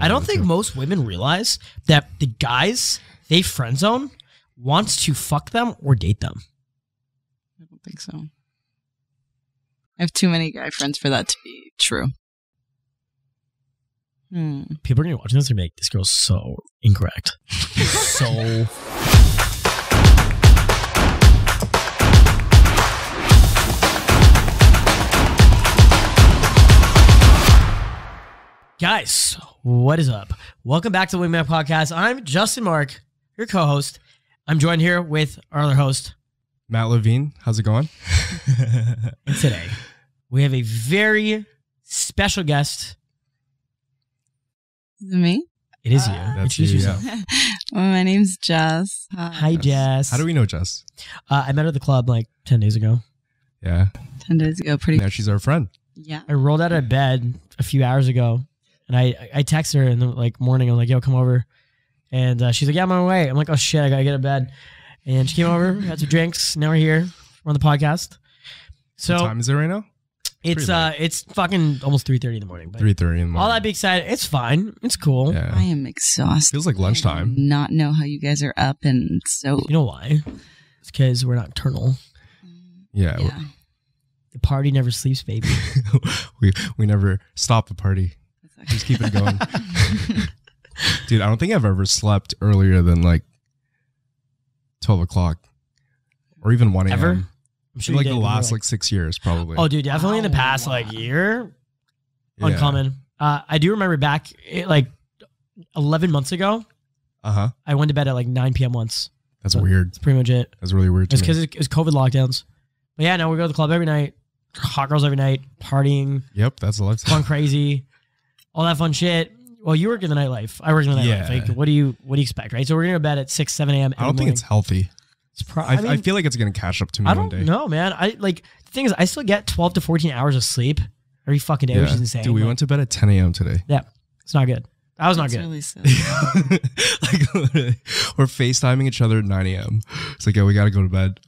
I don't think most women realize that the guys they friend zone wants to fuck them or date them. I don't think so. I have too many guy friends for that to be true. Hmm. People are gonna be watching this and be like, "This girl's so incorrect." so. Guys, what is up? Welcome back to the Wingman Podcast. I'm Justin Marc, your co-host. I'm joined here with our other host, Matt Levigne, how's it going? and today we have a very special guest. Is it me? It is you. That's you, yourself. well, my name's Jess. Hi, Yes. Jess. How do we know Jess? Uh, I met her at the club like ten days ago. Yeah, Ten days ago, pretty. now she's our friend. Yeah. I rolled out of bed a few hours ago, and I I texted her in the like morning. I'm like, "Yo, come over," and uh, she's like, "Yeah, I'm on my way." I'm like, "Oh shit, I gotta get to bed," and she came over, had some drinks. Now we're here. We're on the podcast. So what time is it right now? it's pretty uh it's fucking almost three thirty in the morning. But Three thirty in the morning. all that being said, it's fine. It's cool. Yeah, I am exhausted. feels like I lunchtime. do not know how you guys are up and so. You know why? It's because we're nocturnal. Yeah, Yeah. The party never sleeps, baby. we we never stop the party. Just keep it going, dude. I don't think I've ever slept earlier than like twelve o'clock, or even one a.m. Ever? I'm sure like the when you were, last like, six years, probably. Oh, dude, definitely in the past like wow. year, Yeah. uncommon. Uh, I do remember back like eleven months ago. Uh huh. I went to bed at like nine p.m. once. That's Uh, weird. That's pretty much it. That's really weird. To It's me. because it was COVID lockdowns. But yeah, no, we go to the club every night, hot girls every night, partying, Yep, that's the lifestyle. going crazy, all that fun shit. Well, you work in the nightlife. I work in the nightlife. Yeah. Like, what do you what do you expect, right? So we're gonna go to bed at six, seven a.m. I don't think it's healthy. It's pro- I, I, I, feel like it's gonna catch up to me I don't day. know, man. I like the thing is, I still get twelve to fourteen hours of sleep every fucking day, which is insane. Dude, we Like, went to bed at 10 a.m. today. Yeah, it's not good. That was not It's good. really silly. like literally, we're FaceTiming each other at 9 a.m. It's like, yeah, we gotta go to bed.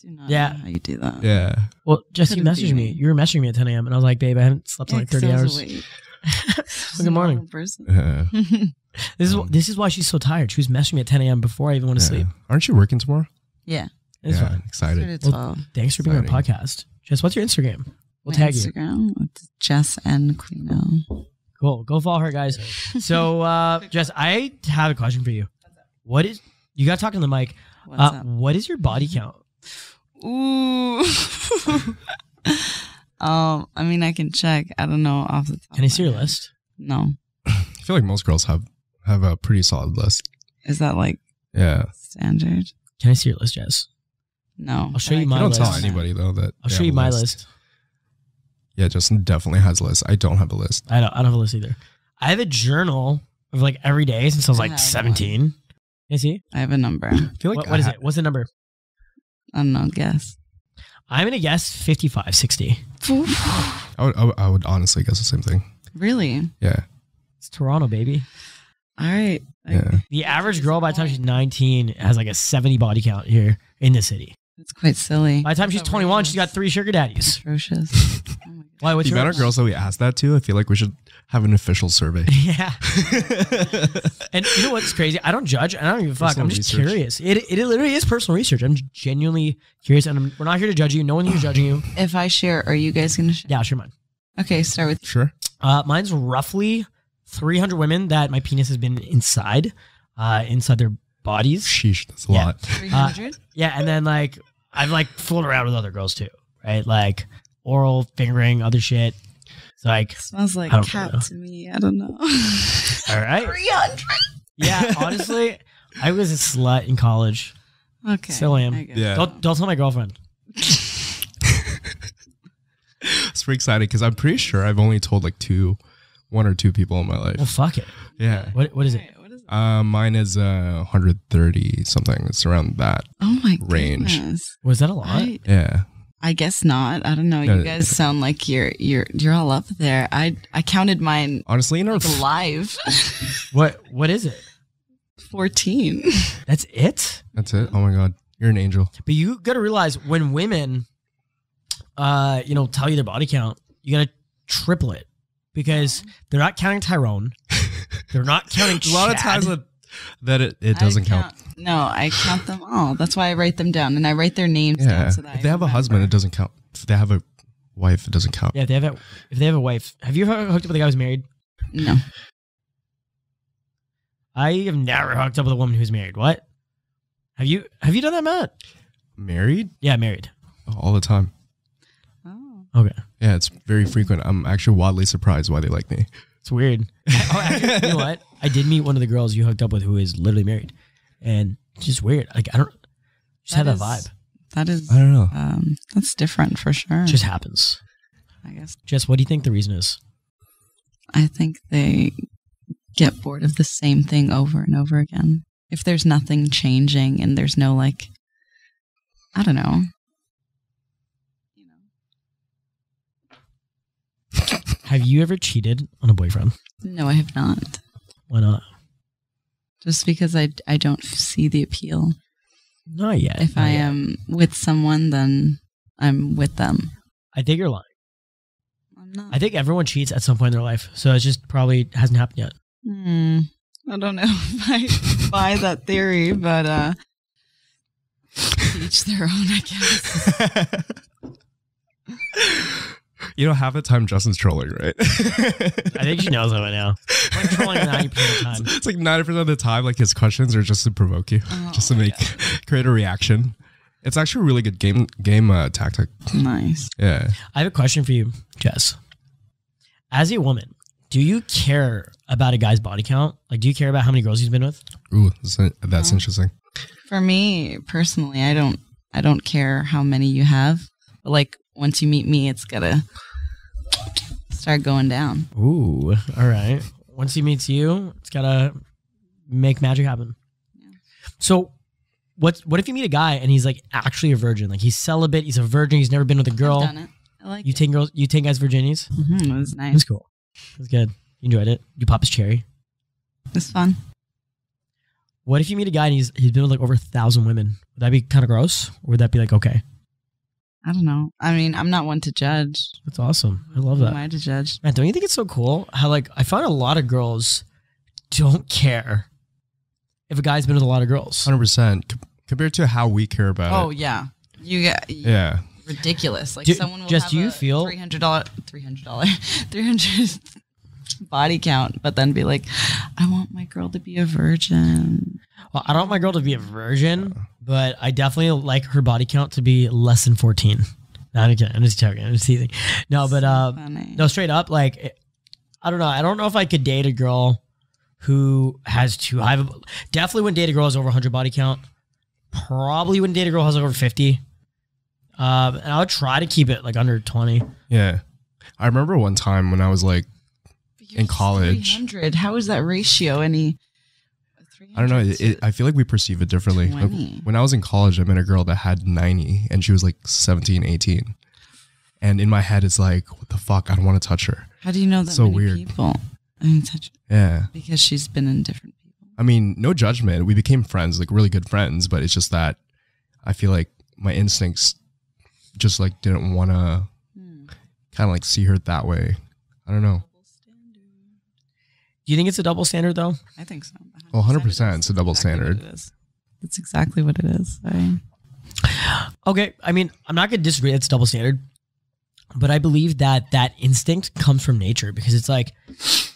Do not Yeah. how you do that. Yeah. well, just you messaged me. me. You were messaging me at ten a.m. and I was like, babe, I haven't slept in Yeah, like 'cause thirty hours. awake. Good morning. Person. yeah. This is Um, this is why she's so tired. She was messaging me at ten a.m. before I even went to Yeah. sleep. Aren't you working tomorrow? yeah. It's yeah, fine. excited. Started Well, 12. Thanks for being on our podcast. Jess, what's your Instagram? We'll My tag you. Instagram. It's Jess and Queeno. Cool. Go follow her, guys. So, uh, Jess, I have a question for you. What is you got to talk to the mic? What's Uh, up? what is your body count? Ooh. um, I mean, I can check. I don't know off the top. Can I see your head. list? No. I feel like most girls have have a pretty solid list. Is that like Yeah. standard? Can I see your list, Jess? No. I'll show you I my I don't list. tell anybody though that I'll show you my list. Yeah, Justin definitely has a list. I don't have a list. I don't. I don't have a list either. I have a journal of like every day since I was like have seventeen. Can you see? I have a number. I feel like what, I what is ha- it? What's the number? I don't know. Guess. I'm gonna guess 55, 60. I would, I would I would honestly guess the same thing. really? Yeah. It's Toronto, baby. All right. Yeah. The average girl by the time she's 19 has like a 70 body count here in the city. It's quite silly. By the time she's 21, she's got three sugar daddies. atrocious. Oh my God. Why? What's the your amount of girls that we asked that to, I feel like we should have an official survey. Yeah. And you know what's crazy? I don't judge. I don't even fuck. Personal I'm just research. curious. It, it literally is personal research. I'm genuinely curious, and I'm, we're not here to judge you. No one's here judging you. If I share, are you guys gonna share? Yeah, sure, mine. Okay, start with sure. Uh, mine's roughly 300 women that my penis has been inside, uh, inside their bodies. Sheesh, that's a Yeah. lot. three hundred. Uh, yeah, and then like I've like fooled around with other girls too, right? Like oral fingering, other shit. It's like, Smells like I cat know. to me. I don't know. all right. Three hundred. Yeah, honestly, I was a slut in college. Okay. Still am. Yeah. Don't don't tell my girlfriend. It's pretty exciting because I'm pretty sure I've only told like two, one or two people in my life. Well, fuck it. Yeah. What what is it? Wait, what is it? Uh, mine is uh 130 something. It's around that. Oh my range. goodness. Was that a lot? I, Yeah. I guess not. I don't know. You guys sound like you're you're you're all up there. I I counted mine Honestly, in our like live. What what is it? Fourteen. That's it. that's it. Oh my god, you're an angel. But you got to realize when women, uh, you know, tell you their body count, you got to triple it because they're not counting Tyrone, They're not counting. a lot of Chad. times that, that it, it doesn't count. No, I count them all. That's why I write them down and I write their names Yeah. down so that if I they have a remember. husband, it doesn't count. If they have a wife, it doesn't count. Yeah, if they have a if they have a wife. Have you ever hooked up with a guy who's married? No. I have never hooked up with a woman who's married. What? Have you have you done that, Matt? Married Yeah, married. all the time. Okay. Yeah, it's very frequent. I'm actually wildly surprised why they like me. It's weird. oh, actually, you know what? I did meet one of the girls you hooked up with who is literally married, and it's just weird. Like I don't just have that is- vibe. That is I don't know. um that's different for sure. Just happens. I guess Jess, what do you think the reason is? I think they get bored of the same thing over and over again. If there's nothing changing and there's no like I don't know. You know. Have you ever cheated on a boyfriend? No, I have not. Why not? Just because I I don't see the appeal. Not yet. If not I yet. am with someone then I'm with them. I think you're lying. I'm not. I think everyone cheats at some point in their life, so it just probably hasn't happened yet. Hmm. I don't know if I buy that theory, but uh each their own, I guess. you know, half the time Justin's trolling, right? I think she knows that by now. I'm trolling 90% of the time. It's, it's like ninety percent of the time, like his questions are just to provoke you, Oh, just to make create a reaction. It's actually a really good game game uh, tactic. Nice. Yeah. I have a question for you, Jess. As a woman, do you care about a guy's body count? Like, do you care about how many girls he's been with? Ooh, that's, that's Oh. interesting. For me personally, I don't I don't care how many you have. But like once you meet me, it's gotta start going down. Ooh, all right. Once he meets you, it's gotta make magic happen. So, what what if you meet a guy and he's like actually a virgin? Like he's celibate, he's a virgin, he's never been with a I've girl. done it. I like You it. take girls, you take guys virginities. hmm it was It nice. was cool. It was good. You enjoyed it. You pop his cherry. It was fun. What if you meet a guy and he's he's been with like over a thousand women? Would that be kind of gross, or would that be like okay? I don't know. I mean, I'm not one to judge. That's awesome. I love Who that. am I to judge? Man, don't you think it's so cool how like I find a lot of girls don't care if a guy's been with a lot of girls. Hundred percent compared to how we care about Oh it. yeah, you get Yeah. ridiculous. Like Do- someone will Jess, have do you a feel- three hundred dollar, three hundred dollar, three hundred body count, but then be like, I want my girl to be a virgin. Well, I don't want my girl to be a virgin, but I definitely like her body count to be less than fourteen. No, I'm kidding. I'm just joking. I'm just teasing. No, but uh, funny. no, straight up, like I don't know. I don't know if I could date a girl who has too high. Of a, definitely wouldn't date a girl who has over 100 body count. Probably wouldn't date a girl who has over 50. Um, and I would try to keep it like under 20. Yeah. I remember one time when I was like, in college. 300. How is that ratio any? I don't know. It, it, I feel like we perceive it differently. Like, when I was in college, I met a girl that had 90 and she was like 17, 18. And in my head, it's like, what the fuck? I don't want to touch her. How do you know that So many weird. people? I mean, such Yeah. because she's been in different people. I mean, no judgment. We became friends, like really good friends, but it's just that I feel like my instincts just like didn't want to Hmm. kind of like see her that way. I don't know. Do you think it's a double standard though? I think so. Well, 100% it is. it's a double Exactly what standard. it is. That's exactly what it is. I, Okay, I mean, I'm not going to disagree. It's double standard, but I believe that that instinct comes from nature because it's like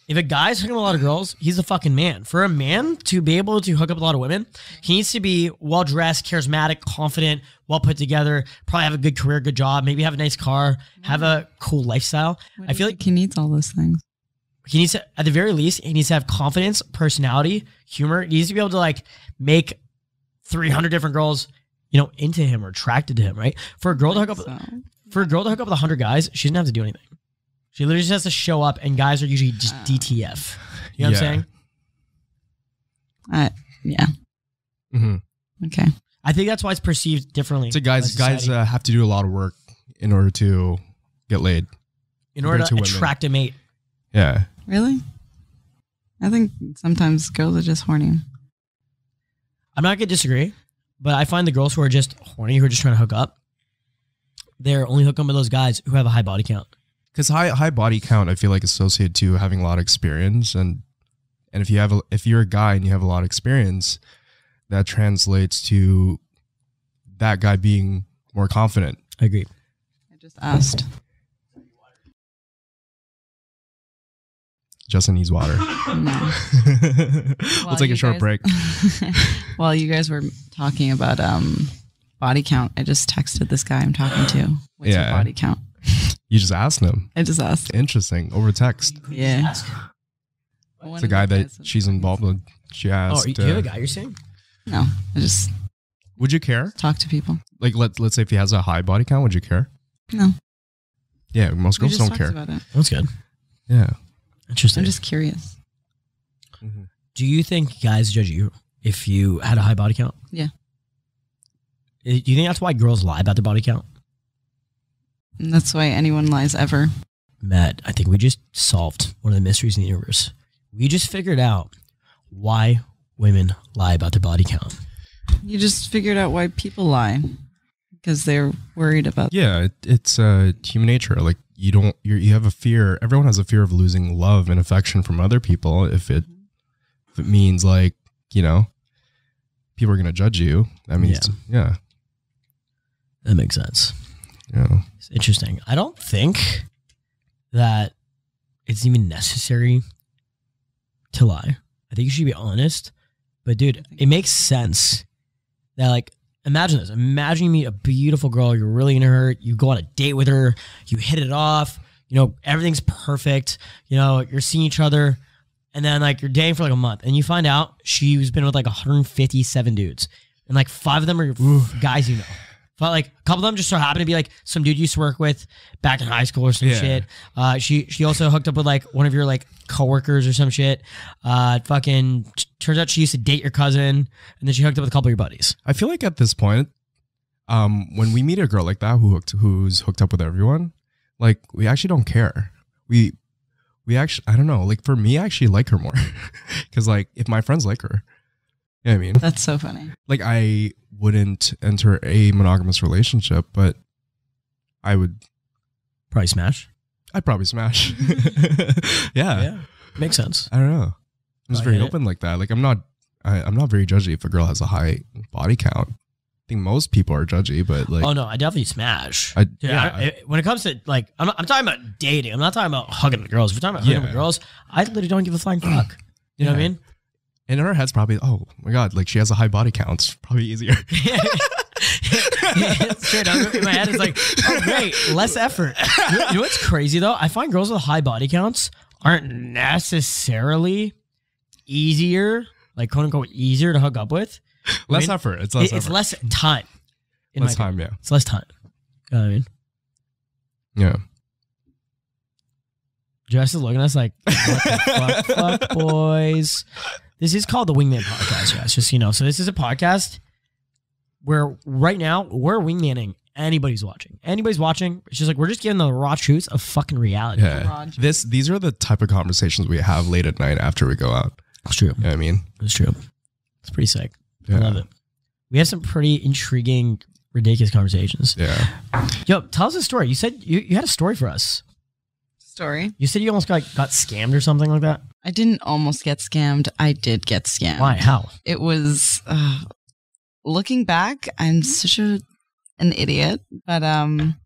if a guy's hooking up a lot of girls, he's a fucking man. For a man to be able to hook up a lot of women, he needs to be well dressed, charismatic, confident, well put together, probably have a good career, good job, maybe have a nice car, have a cool lifestyle. I feel like he needs all those things. He needs to, at the very least, he needs to have confidence, personality, humor. He needs to be able to like make 300 different girls, you know, into him or attracted to him, right? For a girl to hook up, So, for a girl to hook up with 100 guys, she doesn't have to do anything. She literally just has to show up, and guys are usually just Ah. DTF. You know what I'm saying? I, yeah. hmm Okay. I think that's why it's perceived differently. So guys, guys uh, have to do a lot of work in order to get laid. in order compared to to women. attract a mate. Yeah. Really? I think sometimes girls are just horny. I'm not gonna disagree, but I find the girls who are just horny, who are just trying to hook up, they're only hooking up with those guys who have a high body count. Because high high body count, I feel like is associated to having a lot of experience and And if you have a, if you're a guy and you have a lot of experience, that translates to that guy being more confident. I agree. I just asked. Justin needs water. No. we'll take a short guys- break. While you guys were talking about um body count, I just texted this guy I'm talking to. What's Yeah. your body count? You just asked him. I just asked. Interesting. Over text. Yeah. It's a guy that she's involved with. She Oh, asked. do you have uh, a guy you're seeing? No, I just would you care? talk to people. Like, let let's say if he has a high body count, would you care? No, Yeah, most girls don't care. about it. That's good. Yeah. Interesting. I'm just curious. Do you think guys judge you if you had a high body count? Yeah. Uh, Do you think that's why girls lie about their body count? And that's why anyone lies ever. Matt, I think we just solved one of the mysteries in the universe. We just figured out why women lie about their body count. You just figured out why people lie because they're worried about. Yeah, it, it's uh, human nature. Like you don't, you you have a fear. Everyone has a fear of losing love and affection from other people. If it, if it means like you know, people are gonna judge you. That means yeah, That makes sense. yeah. It's interesting. I don't think that it's even necessary to lie. I think you should be honest. But dude, it makes sense that like imagine this. Imagine you meet a beautiful girl, you're really into her, you go on a date with her, you hit it off, you know, everything's perfect, you know, you're seeing each other, and then like you're dating for like a month and you find out she's been with like 157 dudes. And like five of them are guys you know. But like a couple of them just so happen to be like some dude you used to work with back in high school or some Yeah. shit. Uh, she she also hooked up with like one of your like coworkers or some shit. Uh, fucking t- turns out she used to date your cousin, and then she hooked up with a couple of your buddies. I feel like at this point, um, when we meet a girl like that who hooked, who's hooked up with everyone, like we actually don't care. We we actually I don't know. Like for me, I actually like her more because like if my friends like her, you know what I mean. That's so funny. Like I wouldn't enter a monogamous relationship, but I would. Probably smash. I'd probably smash. yeah. yeah. makes sense. I don't know. I'm just I very get it. open like that. Like I'm not. I, I'm not very judgy if a girl has a high body count. I think most people are judgy, but like oh no, I definitely smash. I, Dude, yeah, I- I- when it comes to like, I'm, I'm talking about dating. I'm not talking about hugging the girls. If we're talking about hugging Yeah. the girls, I literally don't give a flying fuck. You know what I mean? In her head's probably, oh my god, like she has a high body count. It's probably easier. Straight up in my head, it's like, oh great, less effort. You know, you know what's crazy though? I find girls with high body counts aren't necessarily easier, like quote unquote easier to hook up with. less mean, effort. It's less It- it's less time. in less time. opinion. Yeah. It's less time. You know what I mean? Yeah. Jess is looking at us like, fuck, fuck, boys. This is called the Wingman Podcast, guys. Just so you know. So this is a podcast where right now we're wingmanning anybody's watching. Anybody's watching. It's just like we're just giving the raw truths of fucking reality. Yeah. This these are the type of conversations we have late at night after we go out. It's true. You know what I mean? It's true. It's pretty sick. Yeah. I love it. We have some pretty intriguing, ridiculous conversations. Yeah. Yo, tell us a story. You said you, you had a story for us. Story. You said you almost got got scammed or something like that. I didn't almost get scammed. I did get scammed. Why? How? It was uh, looking back. I'm such a an idiot, but um,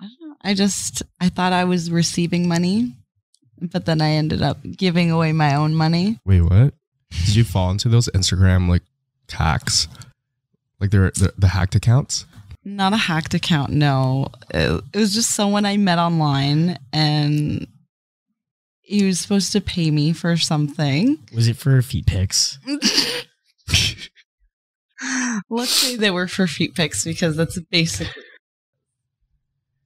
I know. I just I thought I was receiving money, but then I ended up giving away my own money. Wait, what? Did you fall into those Instagram like hacks? Like they're, they're the hacked accounts? Not a hacked account. No, it, it was just someone I met online, and he was supposed to pay me for something. Was it for feet pics? Let's say they were for feet pics because that's basically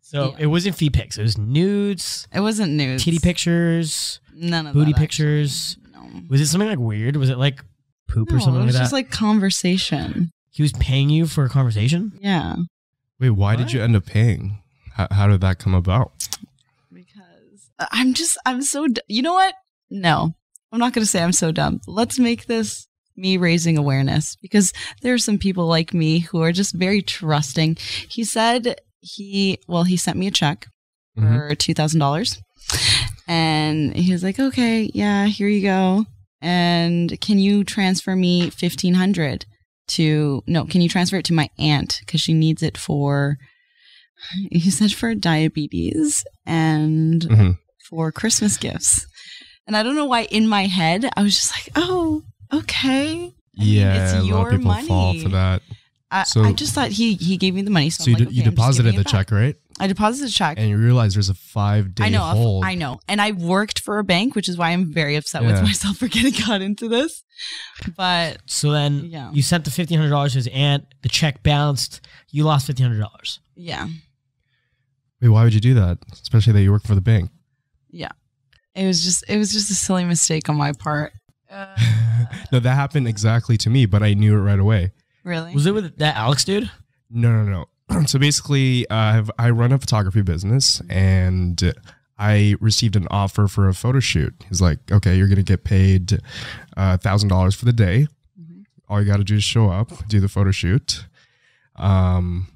So Yeah. it wasn't feet pics. It was nudes, it wasn't nudes. titty pictures, None of booty that, actually. pictures. No. Was it something like weird? Was it like poop or No, something it like was that? just like conversation. he was paying you for a conversation. Yeah, Wait, why did you end up paying? How, how did that come about? I'm just I'm so d- you know what? No, I'm not going to say I'm so dumb. Let's make this me raising awareness because there are some people like me who are just very trusting. He said he well he sent me a check Mhm. for two thousand dollars, And he was like, okay, yeah, here you go. And can you transfer me 1500 to, no, can you transfer it to my aunt? Cause she needs it for, he said for diabetes and Mhm. For Christmas gifts. And I don't know why in my head, I was just like, oh, okay. I mean, Yeah, it's a lot your of people fall money. for that. I, So- I just thought he, he gave me the money. So, So you, like, d- you okay, I'm deposited the check, right? I deposited the check. And you realize there's a five day I know. hold. I know. And I worked for a bank, which is why I'm very upset with myself for getting caught into this. But So then Yeah. you sent the fifteen hundred dollars to his aunt. The check bounced. You lost fifteen hundred dollars. yeah, Wait, why would you do that? Especially that you work for the bank. Yeah. It was just it was just a silly mistake on my part. Uh, no, that happened exactly to me, but I knew it right away. really? Was it with that Alex dude? No, no, no. so basically, uh, I've, I run a photography business, and I received an offer for a photo shoot. He's like, "Okay, you're gonna get paid uh, thousand dollars for the day. Mhm. All you got to do is show up, do the photo shoot." Um,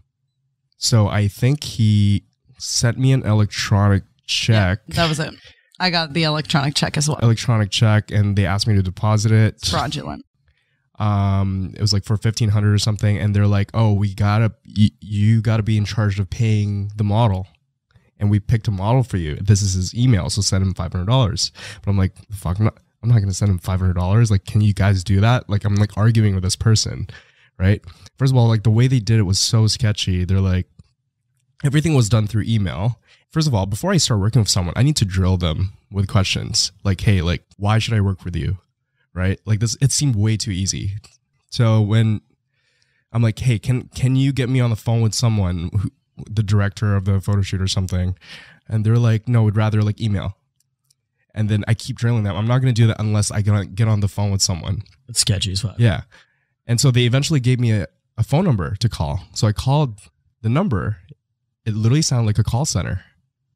so I think he sent me an electronic check, That was it. I got the electronic check as well. electronic check, and they asked me to deposit it. Fraudulent. um it was like for 1500 or something and they're like oh we gotta y- you gotta be in charge of paying the model and we picked a model for you this is his email so send him $500 but i'm like fuck i'm not, I'm not gonna send him $500 like can you guys do that like i'm like arguing with this person right first of all like the way they did it was so sketchy they're like everything was done through email first of all before i start working with someone i need to drill them with questions like hey like why should i work with you right? Like this, it seemed way too easy. So when I'm like, hey, can can you get me on the phone with someone, who, the director of the photo shoot or something? And they're like, no, we'd rather like email. And then I keep drilling them. I'm not going to do that unless I get on, get on the phone with someone. It's sketchy as fuck. Yeah. And so they eventually gave me a, a phone number to call. So I called the number. It literally sounded like a call center.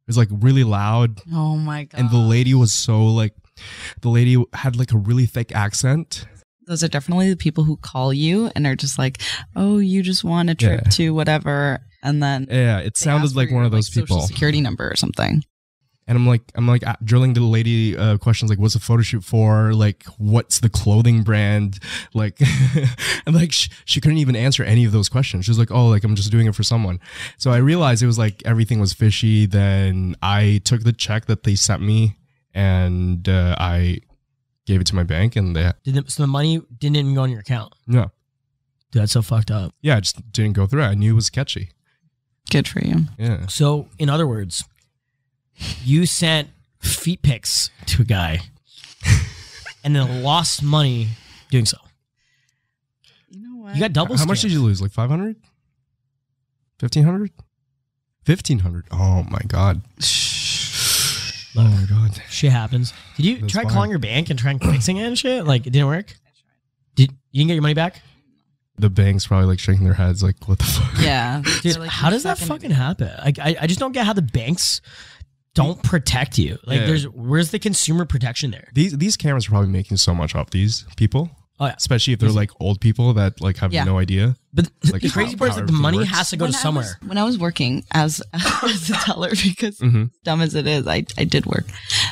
It was like really loud Oh my god. and the lady was so like the lady had like a really thick accent Those are definitely the people who call you and are just like, "Oh, you just want a trip Yeah. to whatever," and then yeah it sounded like for one your, of those social people security number or something. And i'm like i'm like uh, drilling the lady uh, questions like what's the photo shoot for? Like what's the clothing brand? Like and like sh- she couldn't even answer any of those questions. She was like oh like i'm just doing it for someone. So i realized it was like everything was fishy. Then i took the check that they sent me and uh, i gave it to my bank and they Did the, so the money didn't even go on your account. no. Dude, that's so fucked up. yeah it just didn't go through. I knew it was sketchy Good for you. yeah. So, in other words, you sent feet pics to a guy and then lost money doing so. You know what? You got double How much did you lose? Like 500? 1500? 1500. Oh my god. Oh my god. Shit happens. Did you That's try fine. calling your bank and trying fixing it and shit? Like, it didn't work? Did you didn't get your money back? The bank's probably like shaking their heads like what the fuck? Yeah. Dude, like, how does that fucking fucking happen? Like, I, I just don't get how the banks don't protect you. Like, Yeah. there's where's the consumer protection there? These these cameras are probably making so much off these people. Oh yeah, Especially if they're like old people that like have Yeah. no idea. but Like the how- crazy part is how that the money works. has to go When to I somewhere. was- when I was working as as a teller, because Mhm. dumb as it is, I, I did work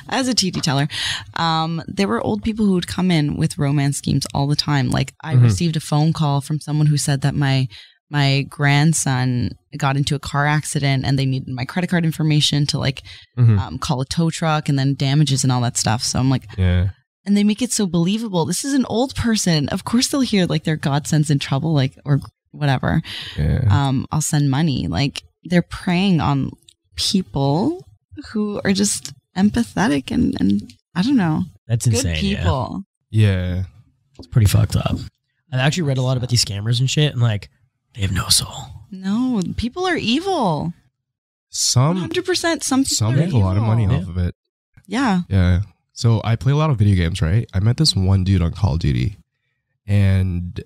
as a TT teller. Um, there were old people who would come in with romance schemes all the time. Like I Mhm. received a phone call from someone who said that my my grandson got into a car accident and they needed my credit card information to like Mhm. um, call a tow truck and then damages and all that stuff. So I'm like, Yeah. and they make it so believable. This is an old person. Of course they'll hear like their godsend's in trouble, like or whatever. Yeah. Um, I'll send money. Like they're preying on people who are just empathetic and and I don't know, That's good insane. Yeah. people. yeah. It's pretty fucked up. I've actually read a lot about these scammers and shit, and like they have no soul. No, people are evil. Some Hundred percent. Some people some are make a lot of money evil. off of it. Yeah. Yeah. So I play a lot of video games, right? I met this one dude on Call of Duty, and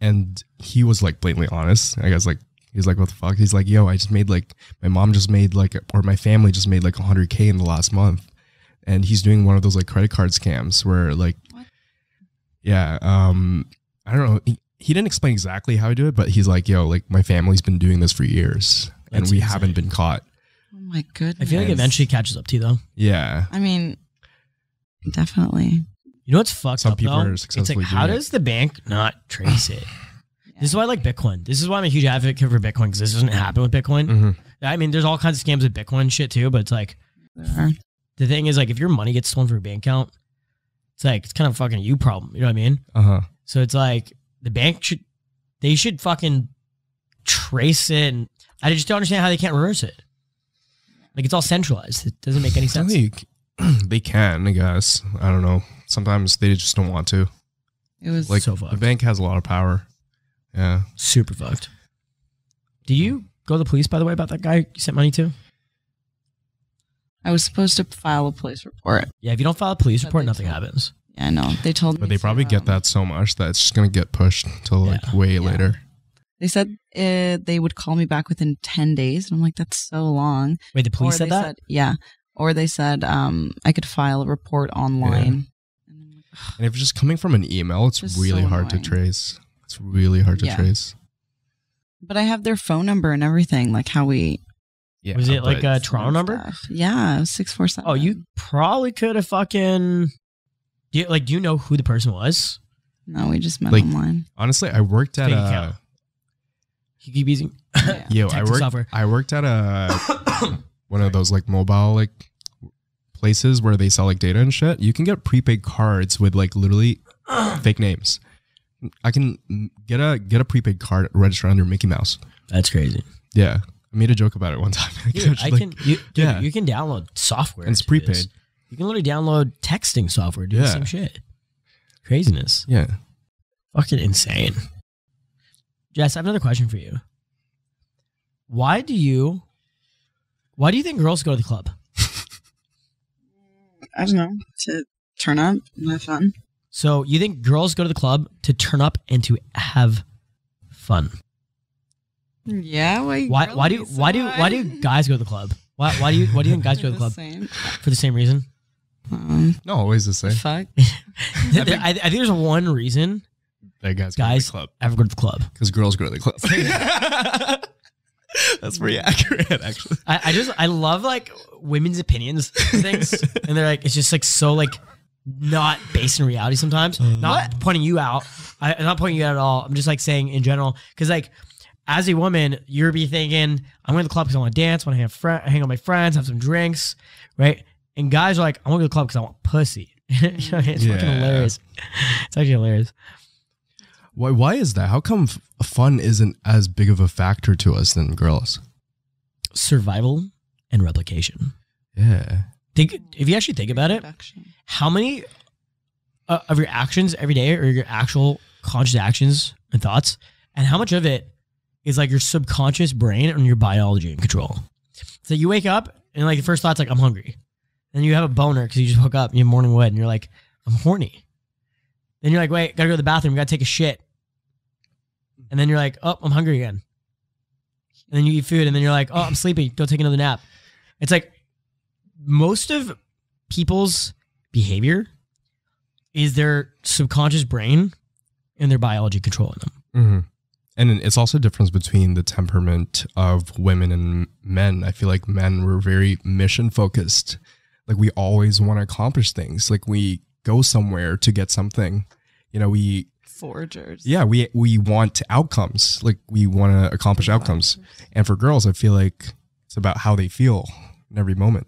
and he was like blatantly honest. I guess like he's like, "What the fuck?" He's like, "Yo, I just made like my mom just made like or my family just made like 100k in the last month," and he's doing one of those like credit card scams where like, What? yeah, um, I don't know. He, he didn't explain exactly how to do it, but he's like, "Yo, like my family's been doing this for years, and That's we insane. haven't been caught." Oh my goodness. I feel like it eventually catches up to you though. Yeah. I mean, definitely. You know what's fucked Some up people though? are It's like successfully how doing it. does the bank not trace it? This is why I like Bitcoin. This is why I'm a huge advocate for Bitcoin because this doesn't happen with Bitcoin. Mhm. I mean, there's all kinds of scams with Bitcoin shit too, but it's like There the thing is like if your money gets stolen from your bank account, it's like it's kind of fucking you problem. You know what I mean? Uh huh. So it's like the bank should they should fucking trace it. And I just don't understand how they can't reverse it. Like it's all centralized. It doesn't make any sense. They, they can, I guess. I don't know. Sometimes they just don't want to. It was Like So fucked. the bank has a lot of power. Yeah. Super fucked. Did you go to the police by the way about that guy you sent money to? I was supposed to file a police report. Yeah, if you don't file a police But report, nothing happens. Yeah, I know. They told me. But they to, probably get um, that so much that it's just gonna get pushed till like Yeah. way Yeah. later. They said uh, they would call me back within 10 days. And I'm like, that's so long. Wait, the police or said that? Said, yeah. Or they said um, I could file a report online. And like, And if it's just coming from an email, it's Just really so hard to trace. It's really hard to Yeah. trace. But I have their phone number and everything, like how we. Yeah. Was it like a Toronto number? stuff. Yeah, 647. Oh, you probably could have fucking. Do you, like, do you know who the person was? No, we just met Like- online. honestly, I worked at Fake a account. You keep using Yeah. yo. I Texas worked. software. I worked at a one of those like mobile like places where they sell like data and shit. You can get prepaid cards with like literally fake names. I can get a get a prepaid card registered under Mickey Mouse. That's crazy. Yeah, I made a joke about it one time. Dude, I Like, can. You, dude, yeah. you can download software. And it's to do this. prepaid. You can literally download texting software. Do the same shit. Craziness. Yeah. Fucking insane. Jess, I have another question for you. Why do you? Why do you think girls go to the club? I don't know. To turn up and have fun. So you think girls go to the club to turn up and to have fun? Yeah. Why? Why? Why do? Why do? Why do guys go to the club? Why? Why do you? Why do you think guys go to the club for the same reason? Um, No, always the same. fuck. I, I think there's one reason That guys, Guys- go to the club I ever go to the club. because girls go to the club. That's pretty accurate, actually. I, I just I love like women's opinions and things, and they're like it's just like so like not based in reality sometimes. not pointing you out. I, I'm not pointing you out at all. I'm just like saying in general because like as a woman, you're be thinking I'm going to the club because I want to dance, want to have fri hang out with my friends, have some drinks, right? And guys are like, I want to go to the club because I want pussy. You know, it's fucking hilarious. It's actually hilarious. Why? Why is that? How come f- fun isn't as big of a factor to us than girls? Survival and replication. Yeah. Think if you actually think about it, how many uh, of your actions every day are your actual conscious actions and thoughts and how much of it is like your subconscious brain and your biology in control so you wake up and like the first thought's like i'm hungry then you have a boner because you just woke up you have morning wood and you're like i'm horny then you're like wait gotta go to the bathroom gotta take a shit and then you're like oh i'm hungry again and then you eat food and then you're like oh i'm sleepy go take another nap it's like most of people's behavior is their subconscious brain and their biology controlling them. hmm And it's also a difference between the temperament of women and men. I feel like men were very mission focused. Like we always want to accomplish things. Like we go somewhere to get something. You know, we Forgers. yeah, we we want outcomes. Like we want to accomplish outcomes. And for girls, I feel like it's about how they feel in every moment.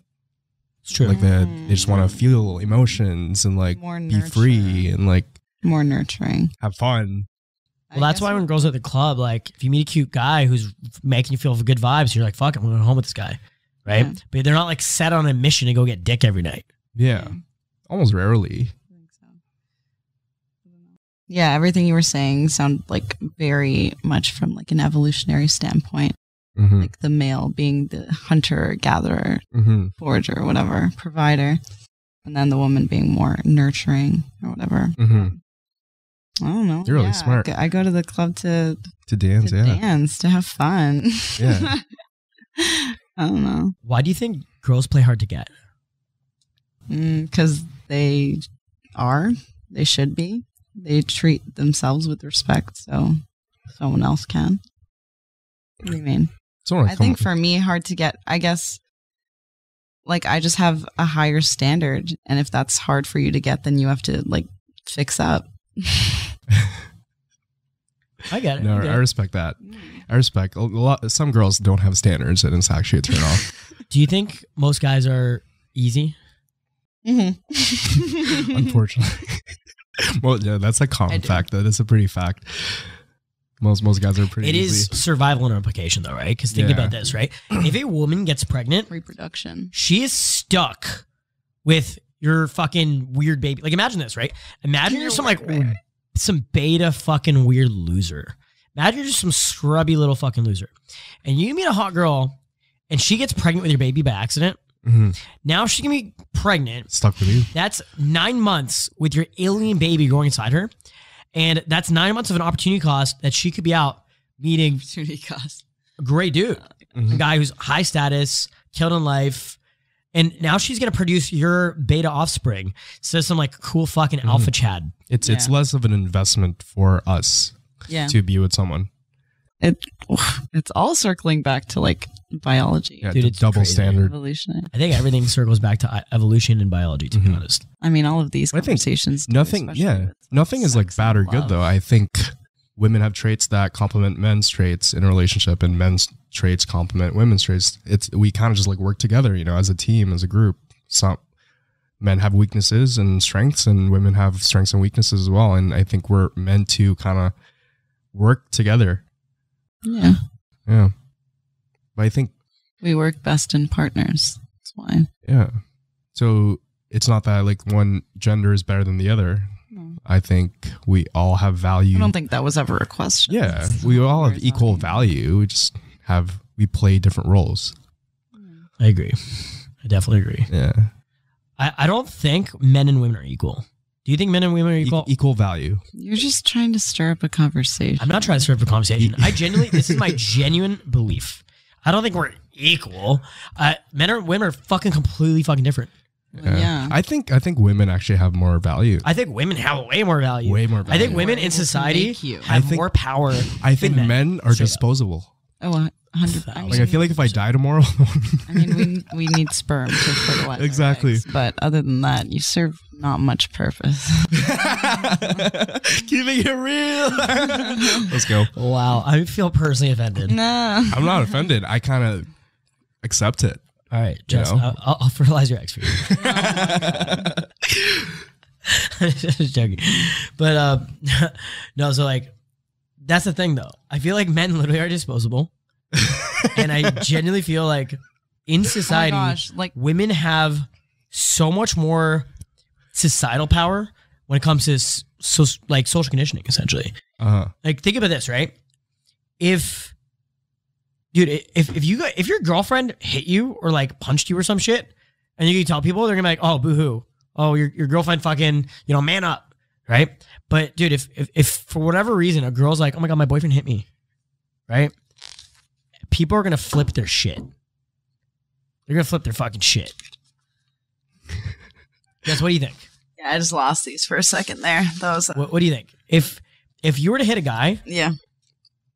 It's true. Like that they just want to mm. feel emotions and like More be free and like More nurturing. have fun. well, that's why when girls are at the club, like if you meet a cute guy who's making you feel good vibes, you're like, fuck, I'm going home with this guy. Right? Yeah. But they're not like set on a mission to go get dick every night. Yeah. Almost rarely. So. Yeah, everything you were saying sound like very much from like an evolutionary standpoint, hmm like the male being the hunter, gatherer, hmm forager, whatever, provider, and then the woman being more nurturing or whatever. hmm I don't know. You're really Yeah, smart. I go to the club to, To dance, to yeah. dance, to have fun. Yeah. I don't know. Why do you think girls play hard to get? Because Mm, they are, they should be. They treat themselves with respect, so someone else can. What do you mean? So I think for me, hard to get. I guess like I just have a higher standard, and if that's hard for you to get, then you have to like fix up. I get it. No, I get I it. respect that. I respect a lot. Some girls don't have standards, and it's actually a turn off. Do you think most guys are easy? Mm-hmm. unfortunately. well, yeah, that's a common fact. That is a pretty fact. Most most guys are pretty. It is easy. survival and implication, though, right? Because think Yeah. about this, right? If a woman gets pregnant, Reproduction. she is stuck with your fucking weird baby. Like, imagine this, right? Imagine you're some like some beta fucking weird loser. Imagine you're just some scrubby little fucking loser, and you meet a hot girl, and she gets pregnant with your baby by accident. Mhm. Now she gonna be pregnant. stuck with you. That's nine months with your alien baby growing inside her, and that's nine months of an opportunity cost that she could be out meeting Opportunity cost. a great dude, a Mhm. guy who's high status, killed in life. And now she's gonna produce your beta offspring. So some like cool fucking Mm-hmm. alpha chad. It's it's less of an investment for us Yeah. to be with someone. It it's all circling back to like biology, Yeah, Dude, it's double crazy. standard. evolution. I think everything circles back to evolution and biology, to be Mhm. honest. I mean, all of these I think conversations. do, Nothing, yeah, nothing is like bad or and good though. I think women have traits that complement men's traits in a relationship, and men's traits complement women's traits. It's we kind of just like work together, you know, as a team, as a group. Some men have weaknesses and strengths, and women have strengths and weaknesses as well. And I think we're meant to kind of work together. Yeah, Yeah, but I think we work best in partners. That's why. yeah. So it's not that like one gender is better than the other. No. I think we all have value. I don't think that was ever a question. Yeah, That's we all have equal value. We just have we play different roles. I agree. I definitely agree. Yeah, I, I don't think men and women are equal. Do you think men and women are E- equal? equal value. You're just trying to stir up a conversation. I'm not trying to stir up a conversation. I genuinely, this is my genuine belief. I don't think we're equal. Uh, men and women are fucking completely fucking different. Well, yeah. I think I think women actually have more value. I think women have way more value. Way more I think women in society you. have I think- more power. I think than men, are Straight up. disposable. oh, a hundred. I mean, Like I feel like if I die tomorrow, I mean, we we need sperm to fertilize. Exactly. eggs, but other than that, you serve not much purpose. keeping it real. Let's go. Wow, I feel personally offended. no. I'm not offended. I kind of accept it. All right, Jess, know? I'll, I'll- I'll fertilize your eggs for you. Just joking, but uh, no. So like, that's the thing though. I feel like men literally are disposable, and I genuinely feel like in Oh society, gosh! Like women have so much more societal power when it comes to so like social conditioning, essentially. Uh-huh. Like, think about this, right? If, dude, if if you got, if your girlfriend hit you or like punched you or some shit, and you tell people, they're gonna be like, "Oh, boo-hoo! Oh, your your girlfriend fucking, you know, man up, right?" But dude, if if if for whatever reason a girl's like, "Oh my god, my boyfriend hit me," right? People are gonna flip their shit. They're gonna flip their fucking shit. Guess what do you think? yeah, I just lost these for a second there. That was uh, What, what do you think? If if you were to hit a guy, yeah.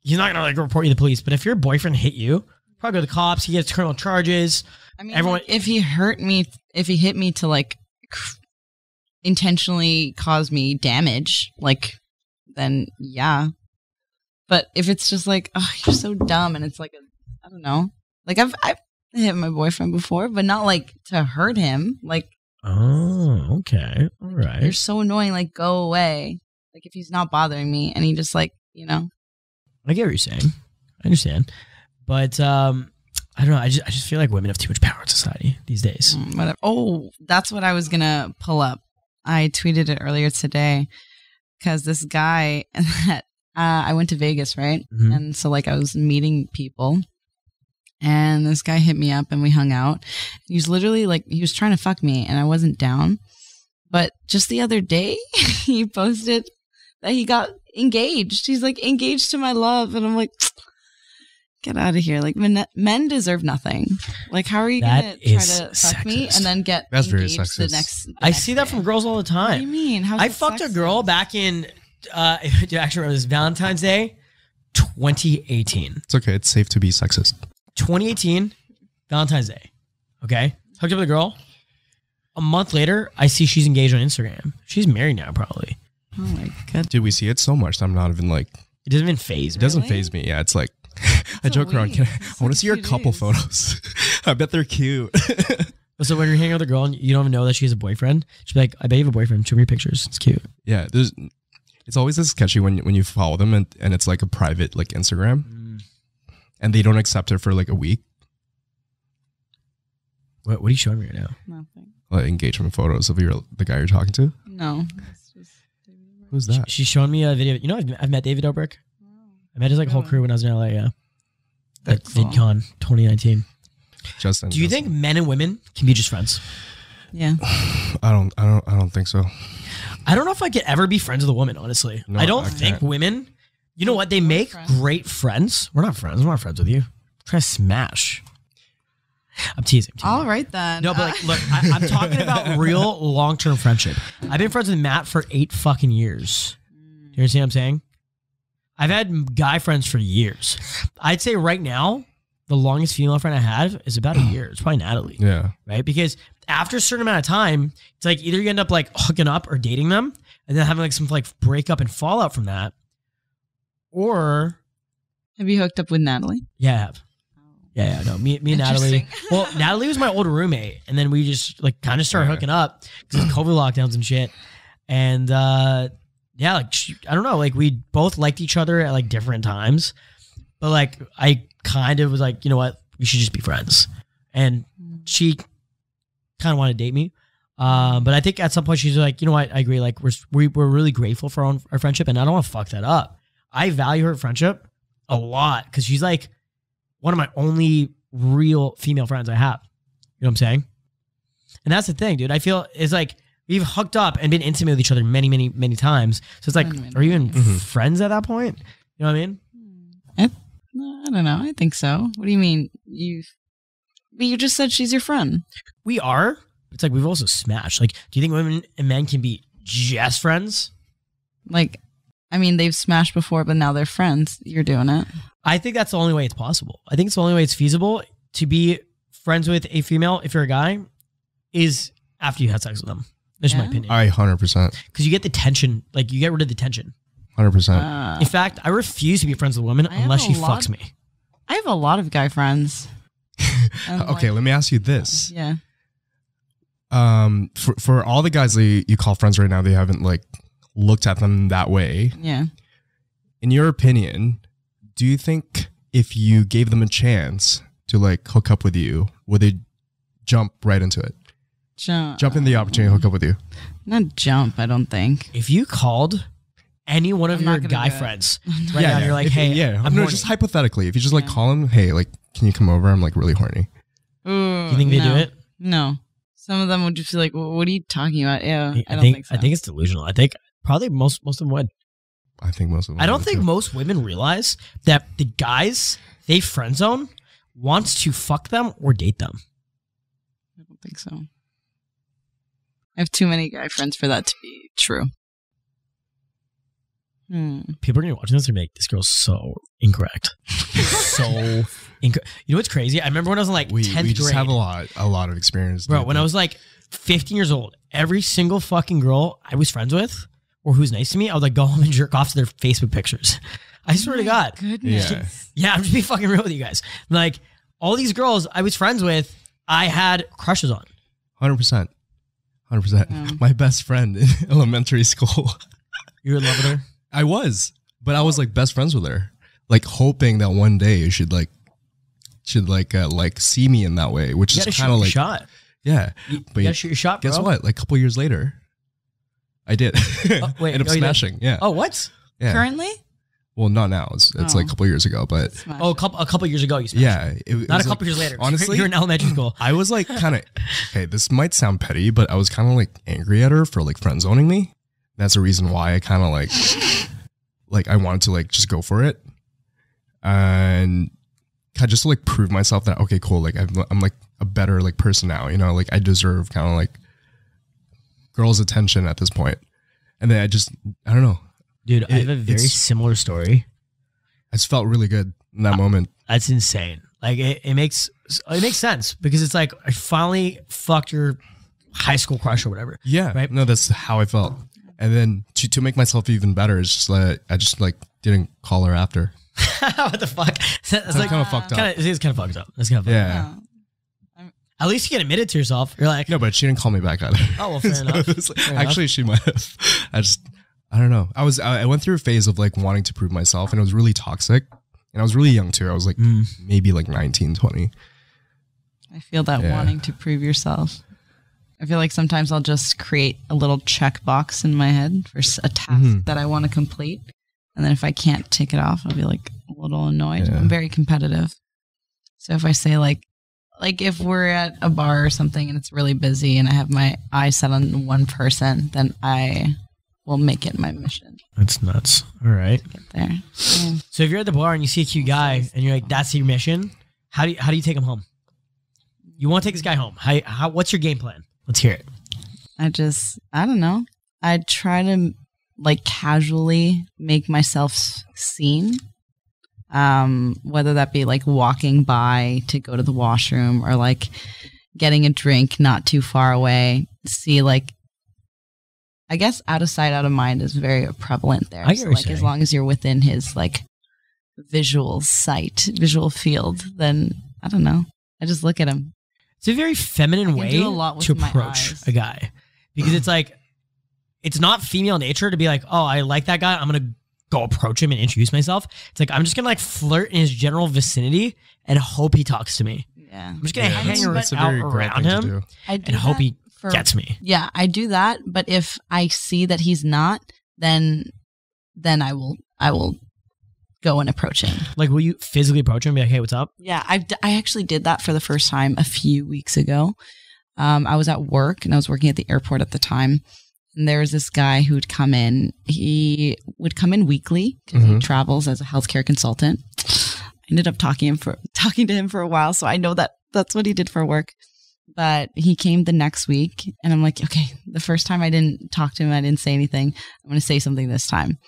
He's not gonna like report you to the police. But if your boyfriend hit you, probably go to the cops. He gets criminal charges. I mean, Everyone- like, if he hurt me, if he hit me to like intentionally cause me damage, like then yeah. But if it's just like, oh, you're so dumb, and it's like a, I don't know, like I've I've hit my boyfriend before, but not like to hurt him. Like Oh, okay, all you're so annoying. Like go away. Like if he's not bothering me, and he just like you know, I get what you're saying. I understand, but um, I don't know. I just I just feel like women have too much power in society these days. Mm, whatever. Oh, that's what I was gonna pull up. I tweeted it earlier today because this guy that uh, I went to Vegas, right? Mhm. And so like I was meeting people, and this guy hit me up and we hung out. He was literally like he was trying to fuck me, and I wasn't down. But just the other day, he posted that he got engaged. He's like engaged to my love, and I'm like. Get out of here! Like men, men deserve nothing. Like, how are you That gonna try is to fuck me and then get That's very engaged the next? the I next see that day? from girls all the What do you mean? How's I it fucked a girl back in. Uh, do you actually remember this? Valentine's Day, 2018. it's okay. It's safe to be sexist. 2018, Valentine's Day. Okay. Hooked up with a girl. A month later, I see she's engaged on Instagram. She's married now, probably. Oh my god. Dude, we see it so much. I'm not even like. It doesn't even faze It me. doesn't Really? faze me. Yeah, it's like I joke around. Can I. I want to see your couple days. photos. I bet they're cute. So when you're hanging out with a girl and you don't even know that she has a boyfriend, she'll be like, I bet you have a boyfriend. Show me your pictures. It's cute. yeah, there's. It's always this sketchy when when you follow them and, and it's like a private like Instagram Mm. and they don't accept it for like a week. What, what are you showing me right now? Nothing. Like engagement photos of your the guy you're talking to. No. It's just Who's that? She's showing me a video. You know, I've, I've met David Dobrik. I met his like whole crew when I was in LA. Yeah, at Cool. VidCon 2019. Justin. Do you Justin. think men and women can be just friends? Yeah. I don't. I don't. I don't think so. I don't know if I could ever be friends with a woman. Honestly, No, I don't I think can't. women. You know what? They make friends. great friends. We're not friends. We're not friends with you. Try to smash. I'm teasing. I'm teasing. All right then. No, but like, look, I, I'm talking about real long term friendship. I've been friends with Matt for eight fucking years. Do you understand what I'm saying? I've had guy friends for years. I'd say right now, the longest female friend I have is about a year. It's probably Natalie, Yeah. right? Because after a certain amount of time, it's like either you end up like hooking up or dating them, and then having like some like breakup and fallout from that, or have you hooked up with Natalie? yeah, I have. Yeah, yeah, no. Me, me and Natalie. Well, Natalie was my old roommate, and then we just like kind of started Yeah. hooking up because of COVID lockdowns and shit. And uh yeah, like she, I don't know, like we both liked each other at like different times, but like I kind of was like, you know what, we should just be friends. And she kind of wanted to date me, um, but I think at some point she's like, you know what, I agree. Like we're we, we're really grateful for our, own, our friendship, and I don't want to fuck that up. I value her friendship a lot because she's like one of my only real female friends I have. You know what I'm saying? And that's the thing, dude. I feel it's like we've hooked up and been intimate with each other many, many, many times. So it's like, Many, many are you even Mhm. friends at that point? You know what I mean? I, I don't know. I think so. What do you mean? You but you just said she's your friend. We are. It's like we've also smashed. Like, do you think women and men can be just friends? Like I mean, they've smashed before, but now they're friends. You're doing it. I think that's the only way it's possible. I think it's the only way it's feasible to be friends with a female if you're a guy is after you had sex with them. That's my opinion. I hundred percent. Because you get the tension, like you get rid of the tension. Hundred percent. Uh, In fact, I refuse to be friends with a woman I unless a she lot- fucks me. I have a lot of guy friends. Okay, like, let me ask you this. Yeah. Um, for for all the guys that you, you call friends right now, they haven't like looked at them that way. Yeah. In your opinion, do you think if you gave them a chance to like hook up with you, would they jump right into it? Jump. Jump in the opportunity to hook up with you? Not jump, I don't think. If you called any one of I'm your guy friends right now, you're like, If- hey, yeah. I'm no, horny. just hypothetically, if you just like Yeah. call them, hey, like, can you come over? I'm like really horny. Ooh, you think they do it? No. Some of them would just be like, well, "What are you talking about?" Yeah, I, I, don't think, think, so. I think it's delusional. I think probably most most of them would. I think most of them. I don't would, think too. most women realize that the guys they friend zone wants to fuck them or date them. I don't think so. I have too many guy friends for that to be true. Hmm. People are gonna be watching this and make "This girl's so incorrect." so incorrect. You know what's crazy? I remember when I was in like we, tenth we just grade. have a lot a lot of experience, Bro, dude, when I was like 15 years old, every single fucking girl I was friends with or who's nice to me, I would like go home and jerk off to their Facebook pictures. I swear to God. Goodness. Yeah. Yeah, I'm just being fucking real with you guys. Like all these girls I was friends with, I had crushes on. Hundred percent, hundred percent. Yeah. My best friend in elementary school. You were in love with her? I was, but I was like best friends with her, like hoping that one day she'd like, should like uh, like see me in that way, which You is gotta kind of like shot. yeah. You, But you gotta shoot your shot, bro. Guess what? Like a couple years later, I did. Oh, wait, End up oh, smashing. Yeah. Oh, what? yeah. Currently? Well, not now. It's, it's like oh. a Oh. couple years ago, but Oh, a couple a couple years ago you smashed. yeah, it, it Not a was, couple like- years later. honestly- you're in elementary school. I was like kind of, okay, this might sound petty, but I was kind of like angry at her for like friend zoning me. That's the reason why I kind of like, like I wanted to like just go for it, and kind of just to, like prove myself that okay, cool, like I'm, I'm like a better like person now, you know, like I deserve kind of like girls' attention at this point. And then I just, I don't know, Dude, I have a very similar story. I just felt really good in that moment. That's insane. Like it, it makes it makes sense because it's like I finally fucked your high school crush or whatever. Yeah, Right. No, that's how I felt. And then to to make myself even better, is just like I just like didn't call her after. what the fuck? It's So like kind of fucked up. kind of it's kind of fucked up. It's kind of yeah. At least you can admit it to yourself. You're like, No, but she didn't call me back either. Oh, well, fair So enough. it's like- Fair enough. actually, she might have. I just, I don't know. I was, I I went through a phase of like wanting to prove myself, and it was really toxic. And I was really young too. I was like Mm. maybe like 19, 20. I feel that Yeah. wanting to prove yourself. I feel like sometimes I'll just create a little checkbox in my head for s- a task Mhm. that I want to complete. And then if I can't tick it off, I'll be like a little annoyed. Yeah. I'm very competitive. So if I say like, like if we're at a bar or something and it's really busy and I have my eye set on one person, then I will make it my mission that's nuts. All right. get there. Yeah. So if you're at the bar and you see a cute guy and you're like, that's your mission, how do you, how do you take him home? You want to take this guy home. How, how what's your game plan? Let's hear it. I just, I don't know. I try to like casually make myself seen. Um, whether that be like walking by to go to the washroom or like getting a drink not too far away. See, like, I guess out of sight, out of mind is very prevalent there. I so, like, as long as you're within his like visual sight, visual field, then I don't know. I just look at him. It's a very feminine way a lot to approach a guy because it's like it's not female nature to be like, oh, I like that guy. I'm gonna go approach him and introduce myself. It's like I'm just gonna like flirt in his general vicinity and hope he talks to me. Yeah. I'm just gonna Yeah, hang mean, out it's a very girl around thing to him do. I do and hope he for- gets me. Yeah, I do that, but if I see that he's not, then then I will I will go and approach him. Like, will you physically approach him and be like, hey, what's up? Yeah, I I actually did that for the first time a few weeks ago. Um, I was at work and I was working at the airport at the time. And there was this guy who'd come in. He would come in weekly because he Mhm. travels as a healthcare consultant. I ended up talking him for talking to him for a while, so I know that that's what he did for work. But he came the next week, and I'm like, okay, the first time I didn't talk to him, I didn't say anything. I'm going to say something this time.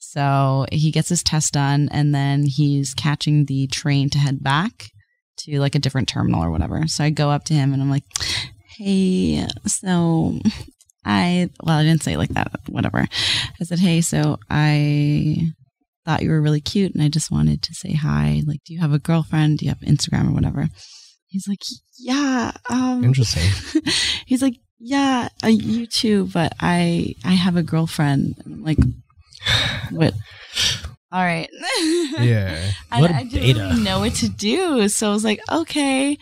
So he gets his test done, and then he's catching the train to head back to like a different terminal or whatever. So I go up to him and I'm like, hey, so I, well, I didn't say it like that, whatever. I said, hey, so I thought you were really cute and I just wanted to say hi. Like, do you have a girlfriend? Do you have Instagram or whatever? He's like, yeah. Um, Interesting. he's like, yeah, uh, you too, but I I have a girlfriend. And I'm like, what? All right. Yeah. I, What a I didn't really know what to do, so I was like, okay,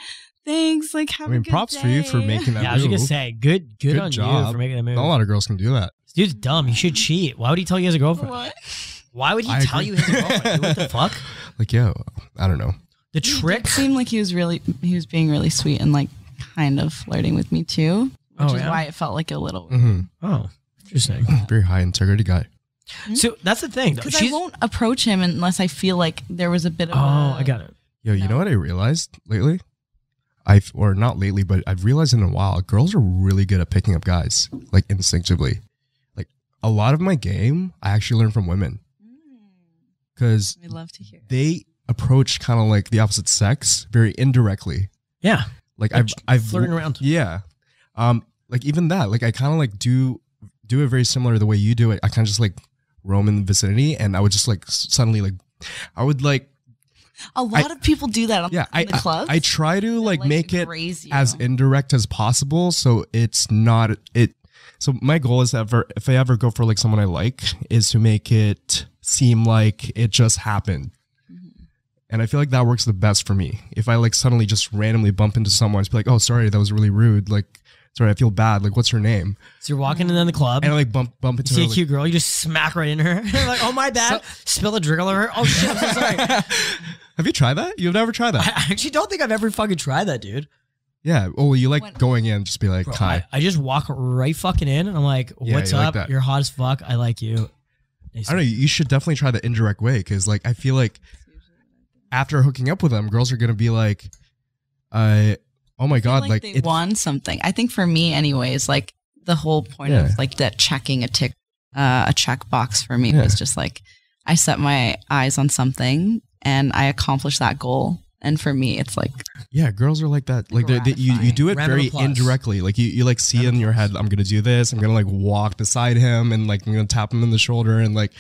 thanks. Like, have I mean, a good props for you for making that Yeah, I was move. just gonna say, good, good, Good on you job. for making that move. Not a lot of girls can do that. This dude's dumb. He should cheat. Why would he tell you he has a girlfriend? What? Why would he I tell agree. you he has a girlfriend? Dude, what the fuck? Like, yo, I don't know. The He did trick. seemed like he was really he was being really sweet and like kind of flirting with me too, which Oh, is yeah? why it felt like a little. Mm-hmm. Oh, interesting. Very high integrity guy. So that's the thing. though. Because I won't approach him unless I feel like there was a bit of. Oh, a, I got it. Yo, you No. know what I realized lately? I've or not lately, but I've realized in a while, girls are really good at picking up guys, like instinctively. Like a lot of my game, I actually learned from women because We love to hear. they approach kind of like the opposite sex very indirectly. Yeah, Like Like I've I've flirting around. Yeah. Um, like even that, like I kind of like do do it very similar to the way you do it. I kind of just like roam in the vicinity, and I would just like suddenly like I would like A lot of people do that on yeah in I the I- clubs. I, try to They like make it you. as indirect as possible, so it's not it. So my goal is ever if I ever go for like someone I like is to make it seem like it just happened. Mm-hmm. And I feel like that works the best for me. If I like suddenly just randomly bump into someone, it's be like, oh, sorry, that was really rude. Like, sorry, I feel bad. Like, what's her name? So you're walking in the club. And I like bump bump you into see her. a like- cute girl, you just smack right into her. Like, oh my bad. Spill a drink all over her. Oh shit, I'm so sorry. Have you tried that? You've never tried that? I actually don't think I've ever fucking tried that, dude. yeah. Oh, you like When- going in, just be like, Bro, hi. I, I just walk right fucking in and I'm like, Yeah, what's you like up? that. You're hot as fuck. I like you. Nice I don't know. You should definitely try the indirect way because, like, I feel like after hooking up with them, girls are gonna be like, uh, "Oh my I god!" like, Like, they it's- want something. I think for me, anyways, like the whole point Yeah. of like that checking a tick, uh, a check box for me Yeah. was just like I set my eyes on something and I accomplished that goal, And for me, it's like Yeah, girls are like that. Like they, they, you, you do it Round very applause. indirectly. Like you, you like see in your head, I'm gonna do this. I'm gonna like walk beside him and like I'm gonna tap him in the shoulder and like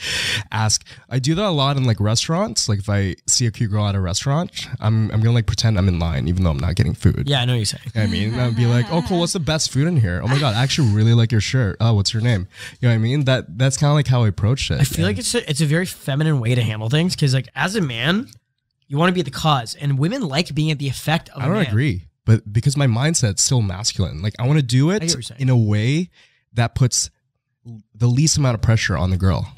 ask. I do that a lot in like restaurants. Like if I see a cute girl at a restaurant, I'm I'm gonna like pretend I'm in line even though I'm not getting food. Yeah, I know what you're saying. You know what I mean, I'd be like, "Oh, cool. What's the best food in here? Oh my god, I actually really like your shirt. Oh, what's your name? You know what I mean? That that's kind of like how I approach it. I feel like it's a, it's a very feminine way to handle things because like as a man, you want to be at the cause, and women like being at the effect of. I don't man. agree, but because my mindset's still masculine, like I want to do I get what it in a way that puts the least amount of pressure on the girl,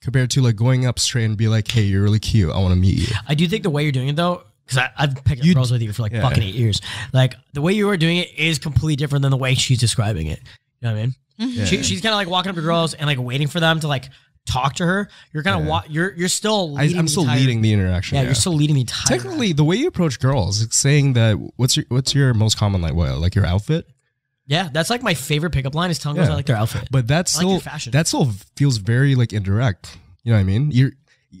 compared to like going up straight and be like, "Hey, you're really cute. I want to meet you." I do think the way you're doing it though, because I've picked up You- girls with you for like yeah. fucking eight years. Like the way you are doing it is completely different than the way she's describing it. You know what I mean? Mm-hmm. Yeah. She, she's kind of like walking up to girls and like waiting for them to like talk to her. You're kind of Yeah. wa- you're you're still I, I'm the still entire- leading the interaction. Yeah, Yeah, you're still leading the entire. technically the way you approach girls. It's saying that what's your what's your most common like what like your outfit, Yeah, that's like my favorite pickup line is telling girls Yeah. I like their outfit. but that's I like still fashion. that still feels very like indirect. You know what I mean? You're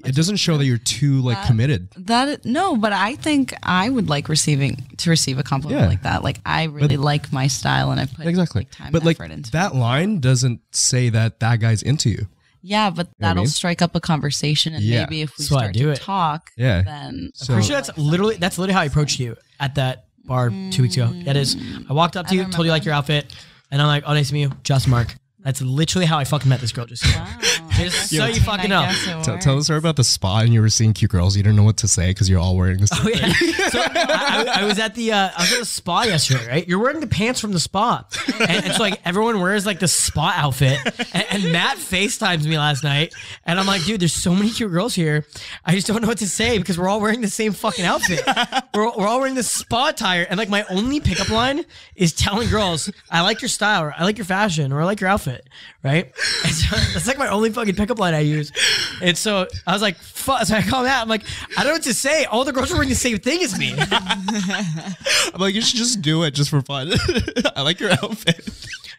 it doesn't show that you're too like That- committed. that. No, but I think I would like receiving to receive a compliment Yeah. like that. Like I really But- like my style, and I put Exactly. like, time but and like effort into that it. line doesn't say that that guy's into you. Yeah, but what I that'll mean? strike up a conversation, and Yeah. maybe if we That's why I start do to it. talk, Yeah. then So- Pretty sure that's literally that's literally how I approached you at that bar two weeks ago. That is, mm. I walked up to I you, don't told you like your outfit, and I'm like, "Oh, nice to meet you, just Mark." That's literally how I fucking met this girl. Just Wow, I so you fucking know. I guess it Tell, works. tell the story about the spot and you were seeing cute girls. You didn't know what to say because you're all wearing the same Oh yeah. thing. So I, I- I was at the uh, I was at the spa yesterday, right? You're wearing the pants from the spa, and, and so like everyone wears like the spa outfit. And, and Matt Facetimes me last night, and I'm like, dude, there's so many cute girls here. I just don't know what to say because we're all wearing the same fucking outfit. We're, we're all wearing the spa attire, and like my only pickup line is telling girls, I like your style, or I like your fashion, or I like your outfit, right? And so that's like my only fucking pickup line I use. And so I was like, fuck. So I call Matt. I'm like, I don't know what to say. All the girls are wearing the same thing as me. I'm like, you should just do it just for fun. I like your outfit.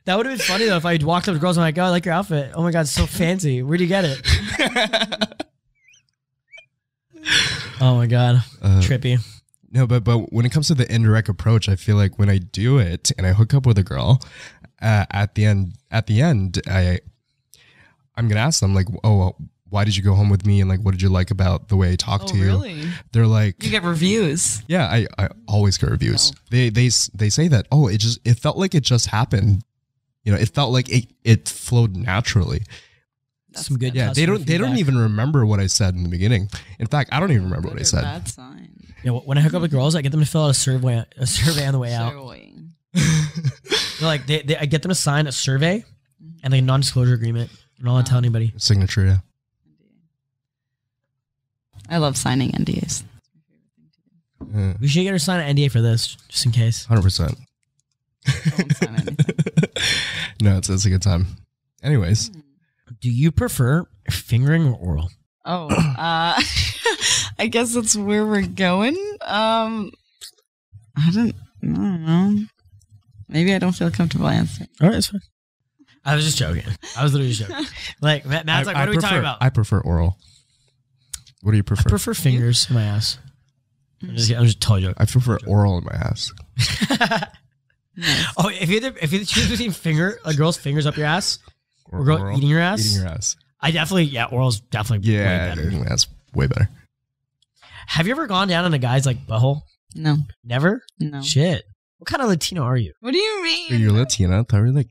That would have been funny though if I walked up to girls and I'm like, oh, I like your outfit. Oh my god, it's so fancy. Where'd you get it? oh my god, Uh, trippy. No, but but when it comes to the indirect approach, I feel like when I do it and I hook up with a girl, uh, at the end, at the end, I, I'm gonna ask them like, oh, why did you go home with me, and like, what did you like about the way I talked Oh, to you? really? They're like, You get reviews. yeah, I, I always get reviews. Oh. They they they say that, oh, it just it felt like it just happened. You know, it felt like it, it flowed naturally. Some good. Yeah, they don't they don't even remember what I said in the beginning. In fact, I don't even remember what I said. Bad sign. Yeah, when I hook up with girls, I get them to fill out a survey, a survey on the way out. Survey. They're like, they, they, I get them to sign a survey mm-hmm. and a non-disclosure agreement. I'm not allowed to tell anybody. Signature, yeah. I love signing NDAs. Yeah. We should get her to sign an NDA for this, just in case. Hundred percent. Don't no, it's it's a good time. Anyways, Do you prefer fingering or oral? Oh, uh, I guess that's where we're going. Um, I don't, I don't know. Maybe I don't feel comfortable answering. All right, that's fine. I was just joking. I was literally just joking. Like Matt, Matt's like, what are we prefer, talking about? I prefer oral. What do you prefer? I prefer fingers in my ass. I'm just, I'm just totally joking. I prefer oral in my ass. Oh, if you had to, if you had to choose between finger a girl's fingers up your ass Or or girl oral. eating your ass, Eating your ass. I definitely yeah, oral's definitely Yeah, way better. eating my ass way better. Have you ever gone down on a guy's like butthole? No, Never. no. Shit. What kind of Latino are you, What do you mean? You're you Latina? I thought you were like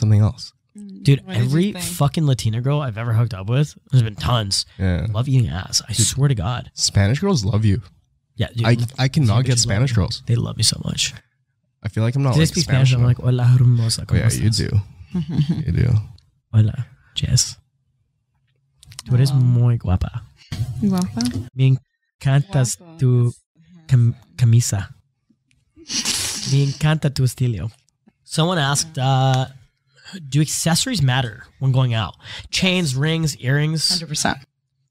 something else. dude? What did you every think? fucking Latina girl I've ever hooked up with, there's been tons. Yeah. Love eating ass. I swear to God. Spanish girls love you. Yeah, dude. I I cannot bitches get love Spanish me. girls. They love me so much. I feel like I'm not Do they like speak Spanish? I'm like, hola, hermosa. oh, ¿cómo yeah, you estás?" do. You do. Hola, Jess. Tú eres muy guapa. Guapa? Me encantas Guapa. tu cam- camisa. Me encanta tu estilo. Someone asked, uh, do accessories matter when going out? Chains, rings, earrings. 100%.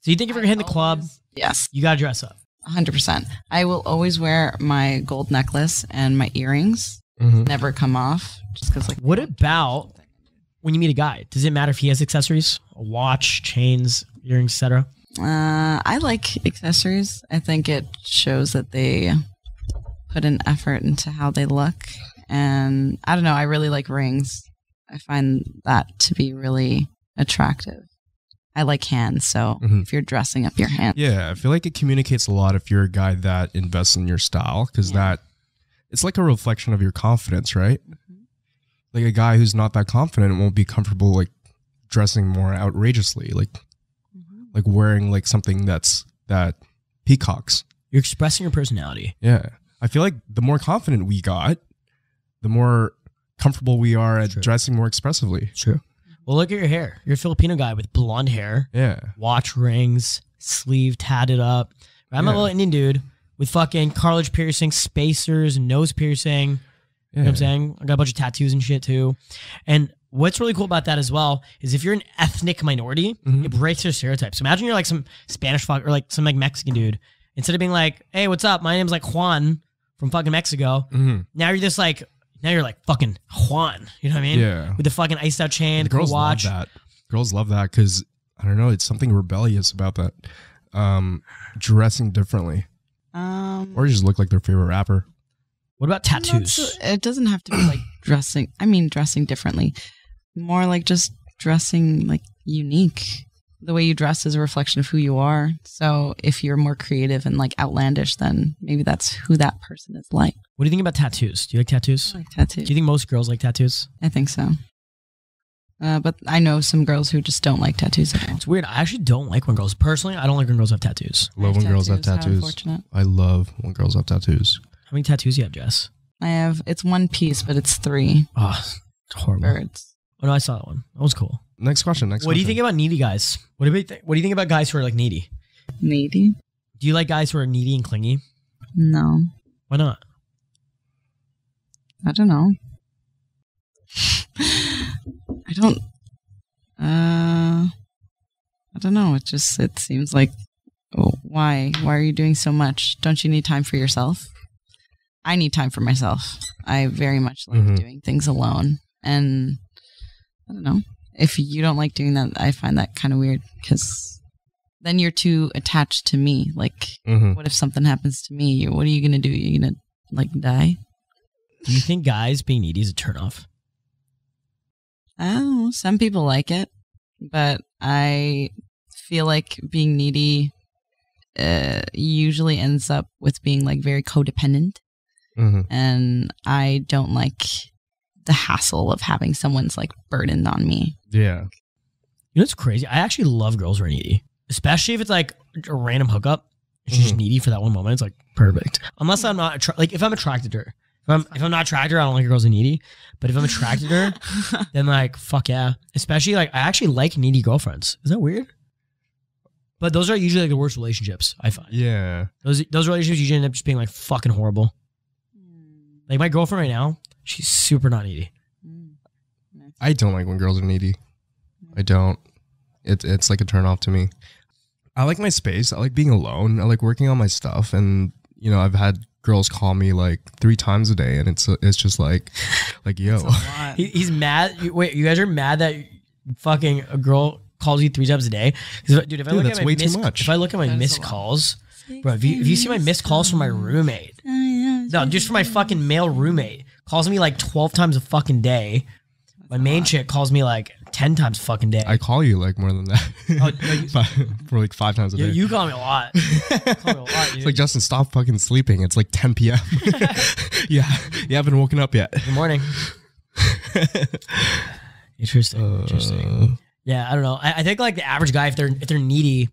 So you think if you're going hitting the club, Yes, you gotta dress up? 100%. I will always wear my gold necklace and my earrings. Mhm. Never come off just because, like, What about when you meet a guy? Does it matter if he has accessories? A watch, chains, earrings, etc.? Uh, I like accessories. I think it shows that they put an effort into how they look. And I don't know, I really like rings. I find that to be really attractive. I like hands, so Mhm. if you're dressing up your hands, Yeah, I feel like it communicates a lot if you're a guy that invests in your style because Yeah. that it's like a reflection of your confidence, right? Mhm. Like a guy who's not that confident won't be comfortable like dressing more outrageously, like like wearing like something that's that peacocks. You're expressing your personality. Yeah, I feel like the more confident we got, the more comfortable we are at True. dressing more expressively. True. Well, look at your hair. You're a Filipino guy with blonde hair, Yeah, watch rings, sleeve tatted up. I'm a little Indian dude with fucking cartilage piercing, spacers, nose piercing. yeah. You know what I'm saying? I got a bunch of tattoos and shit too. And what's really cool about that as well is if you're an ethnic minority, Mhm. it breaks your stereotypes. Imagine you're like some Spanish fuck or like some like Mexican dude. Instead of being like, hey, what's up? My name's like Juan from fucking Mexico. Mhm. Now you're just like, now you're like fucking Juan. You know what I mean? Yeah. With the fucking iced out chain, The cool girls watch. love that. Girls love that because I don't know. It's something rebellious about that. Um, dressing differently, um, or you just look like their favorite rapper. What about tattoos? so- it doesn't have to be like dressing. I mean, dressing differently. More like just dressing like unique. The way you dress is a reflection of who you are. So if you're more creative and like outlandish, then maybe that's who that person is like. What do you think about tattoos? Do you like tattoos? I like tattoos. Do you think most girls like tattoos? I think so. Uh, but I know some girls who just don't like tattoos at all. It's weird. I actually don't like when girls. Personally, I don't like when girls have tattoos. Love when girls have tattoos. I love when girls have tattoos. How many tattoos do you have, Jess? I have. It's one piece, but it's three Oh, it's horrible. birds. Oh no, I saw that one. That was cool. Next question. Next. what do you think about needy guys? What do you think? What do you think about guys who are like needy? Needy? Do you like guys who are needy and clingy? No, Why not? I don't know. I don't. Uh, I don't know. It just it seems like, oh, why? Why are you doing so much? Don't you need time for yourself? I need time for myself. I very much like Mhm. doing things alone, and I don't know if you don't like doing that. I find that kind of weird because then you're too attached to me. Like, Mhm. what if something happens to me? What are you gonna do? You gonna like die? Do you think guys being needy is a turnoff? I don't. Some people like it, but I feel like being needy uh, usually ends up with being like very codependent, Mhm. and I don't like the hassle of having someone's like burdened on me. Yeah. You know it's crazy? I actually love girls who are needy, especially if it's like a random hookup. She's just Mhm. needy for that one moment. It's like perfect. Unless I'm not attra- like if I'm attracted to her. If I'm if I'm not attracted to her, I don't like girls who are needy. But if I'm attracted to her, then like fuck yeah. Especially like I actually like needy girlfriends. Is that weird? But those are usually like the worst relationships I find. Yeah. Those those relationships usually end up just being like fucking horrible. Like my girlfriend right now, she's super not needy. I don't like when girls are needy. I don't. It's it's like a turn off to me. I like my space. I like being alone. I like working on my stuff, and you know, I've had girls call me like three times a day, and it's it's just like, like yo, He, he's mad. You, wait, you guys are mad that fucking a girl calls you three times a day if- dude, if I Dude, look that's at my way too missed, much. if I look at my That is missed calls, bro, if you, if you see my missed calls from my roommate, no, just from my fucking male roommate, calls me like twelve times a fucking day. My main chick calls me like ten times a fucking day. I call you like more than that. Oh, no, you- Five- for like five times a you, day. you call me a lot. call me a lot, it's like Justin, stop fucking sleeping. It's like 10 p.m. yeah, you haven't woken up yet. Good morning. Interesting. Interesting. Uh, Yeah, I don't know. I, I think like the average guy, if they're if they're needy,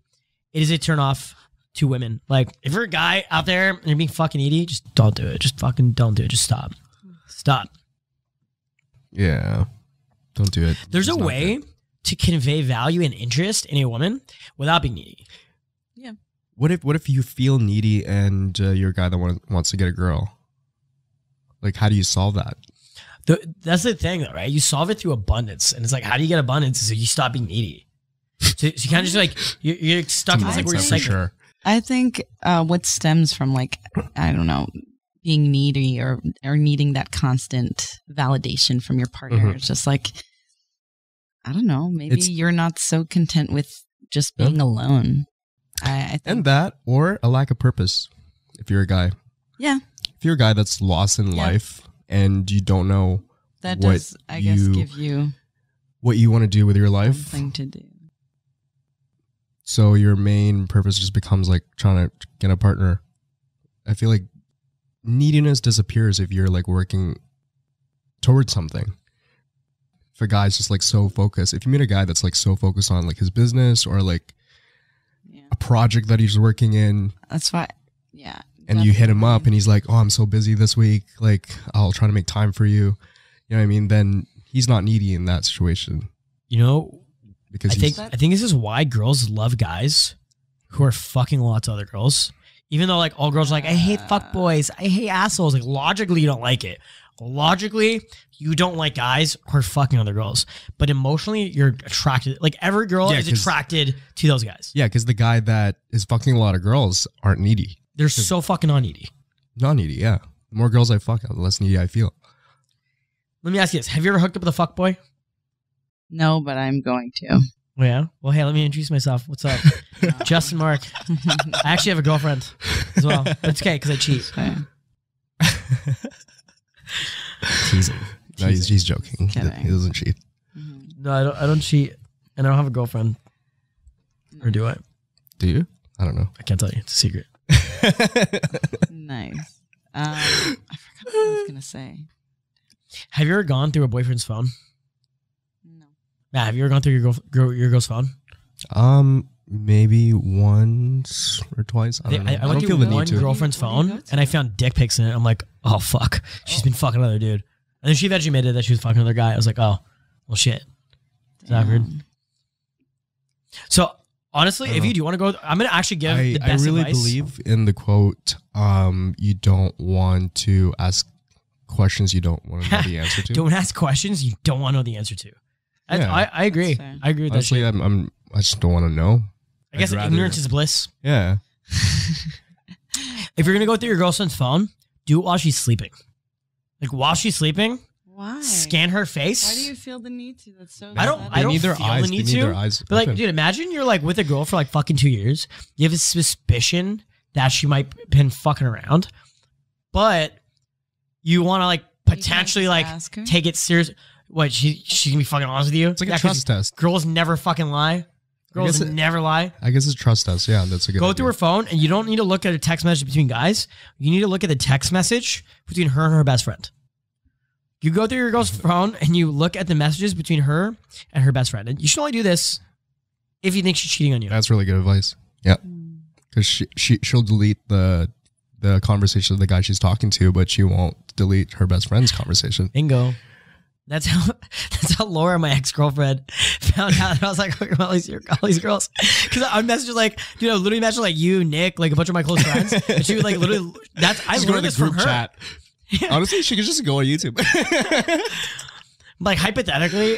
it is a turn off to women. Like if you're a guy out there and you're being fucking needy, just don't do it. Just fucking don't do it. Just stop. Stop. yeah, don't do it. There's It's a way good. to convey value and interest in a woman without being needy. Yeah. What if what if you feel needy and uh, you're a guy that want, wants to get a girl? Like, how do you solve that? The, that's the thing, though, right? You solve it through abundance, and it's like, how do you get abundance? Is you stop being needy. So, so you kind of just like you're, you're stuck in this like weird Mindset for cycle. sure. I think uh, what stems from like I don't know being needy or or needing that constant validation from your partner. Mhm. It's just like I don't know. Maybe It's- you're not so content with just Yeah. being alone. I, I think, And that, or a lack of purpose. If you're a guy, yeah, if you're a guy that's lost in Yeah. life and you don't know that what does, I guess, you- give you what you want to do with your life, something to do. so your main purpose just becomes like trying to get a partner. I feel like neediness disappears if you're like working towards something. If a guy's just like so focused, if you meet a guy that's like so focused on like his business or like Yeah, a project that he's working in, that's why. Yeah, and you hit him up and he's like, "Oh, I'm so busy this week. Like, I'll try to make time for you." You know what I mean? Then he's not needy in that situation You know, because I think I think this is why girls love guys who are fucking lots of other girls. Even though like all girls are like, I hate fuck boys, I hate assholes. Like logically, you don't like it. Logically, you don't like guys who are fucking other girls, but emotionally, you're attracted. Like every girl Yeah, is 'cause- attracted to those guys. yeah, because the guy that is fucking a lot of girls aren't needy. They're so fucking on needy. Not needy, yeah. The more girls I fuck, the less needy I feel. Let me ask you this: Have you ever hooked up with a fuck boy? No, but I'm going to. Yeah. Well, hey, let me introduce myself. What's up, Justin Marc? I actually have a girlfriend as well, but it's okay because I cheat. So, Teasing. No, he's, he's joking. He, Kidding. he doesn't cheat. mhm. No, I don't. I don't cheat, and I don't have a girlfriend. Or do I? Do you? I don't know. I can't tell you. It's a secret. Nice. Um, I forgot what I was gonna say. Have you ever gone through a boyfriend's phone? No. Yeah. Have you ever gone through your girl, girl your girl's phone? um, maybe once or twice. I I, don't know. I, I, I don't went feel through the one need to. girlfriend's What do you phone, and I found dick pics in it. I'm like, oh fuck, she's been fucking another dude. And then she eventually admitted that she was fucking another guy. I was like, oh, well, shit. It's awkward. So honestly, if know. you do want to go, I'm gonna actually give I, the I really advice. believe in the quote, um, you don't want to ask questions you don't want to know the answer to. Don't ask questions you don't want to know the answer to. I, Yeah. I, I agree. That's. I agree with Honestly, that shit. I'm, I'm I just don't want to know. I guess rather- ignorance is bliss. Yeah. If you're gonna go through your girlfriend's phone, do it while she's sleeping. Like while she's sleeping, Why? scan her face. Why do you feel the need to? That's so. I don't- upsetting. I don't need their feel eyes. the need they need to, their eyes. But like, open. dude, imagine you're like with a girl for like fucking two years. You have a suspicion that she might been fucking around, but you want to like potentially like take it serious. What she she can be fucking honest with you? it's like Yeah, a 'cause trust test. Girls never fucking lie. Girls it- never lie. I guess it's trust test. Yeah, that's a good. Go idea. through her phone, and you don't need to look at a text message between guys. You need to look at the text message between her and her best friend. You go through your girl's phone and you look at the messages between her and her best friend. And you should only do this if you think she's cheating on you. That's really good advice. Yeah, Mm. because she she she'll delete the the conversation of the guy she's talking to, but she won't delete her best friend's conversation. Bingo. That's how that's how Laura, my ex girlfriend, found out that I was like hooking all these all these girls. Because I messaged like, dude, I literally messaged like you, Nick, like a bunch of my close friends, and she would like literally. That's I Just go to learned the this from her. chat. Honestly, she could just go on YouTube. Like hypothetically,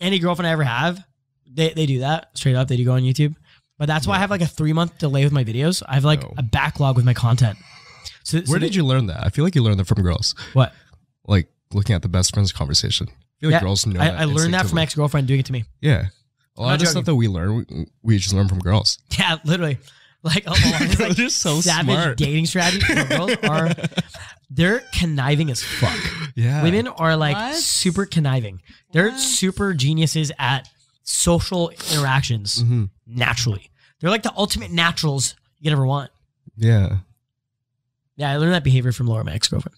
any girlfriend I ever have, they they do that straight up. They do go on YouTube, but that's why I have like a three month delay with my videos. I have like a backlog with my content. So, so Where they- did you learn that? I feel like you learned that from girls. what? Like looking at the best friend's conversation. I feel like Yeah, girls know. I, that I learned that from my ex girlfriend doing it to me. Yeah, a lot of the joking. stuff that we learn, we, we just learn from girls. Yeah, literally. Like, oh, oh, it's like They're so savage smart. dating strategies. girls are they're conniving as fuck. Yeah, Women are like What? super conniving. They're What? super geniuses at social interactions hmm naturally. They're like the ultimate naturals you could ever want. Yeah, Yeah, I learned that behavior from Laura, my ex girlfriend,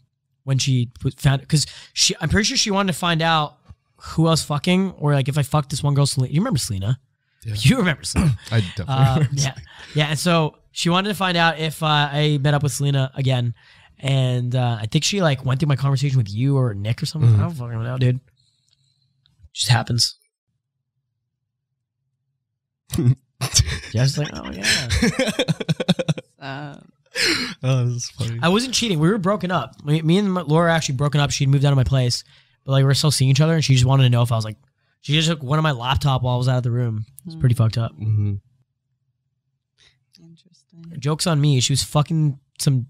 when she put- found because she. I'm pretty sure she wanted to find out who else fucking or like if I fucked this one girl, Selena. You remember Selena? Yeah. You remember Selena? I definitely. Uh, remember yeah, yeah. And so she wanted to find out if uh, I met up with Selena again, and uh, I think she like went through my conversation with you or Nick or something. Mhm. I don't fucking know, dude. Just happens. Yeah, I was like, oh yeah. Uh, oh, this is funny. I wasn't cheating. We were broken up. Me, me and Laura actually broken up. She'd moved out of my place, but like we were still seeing each other, and she just wanted to know if I was like. She just took one of my laptop while I was out of the room. It's pretty fucked up. hmm interesting. Joke's on me. She was fucking some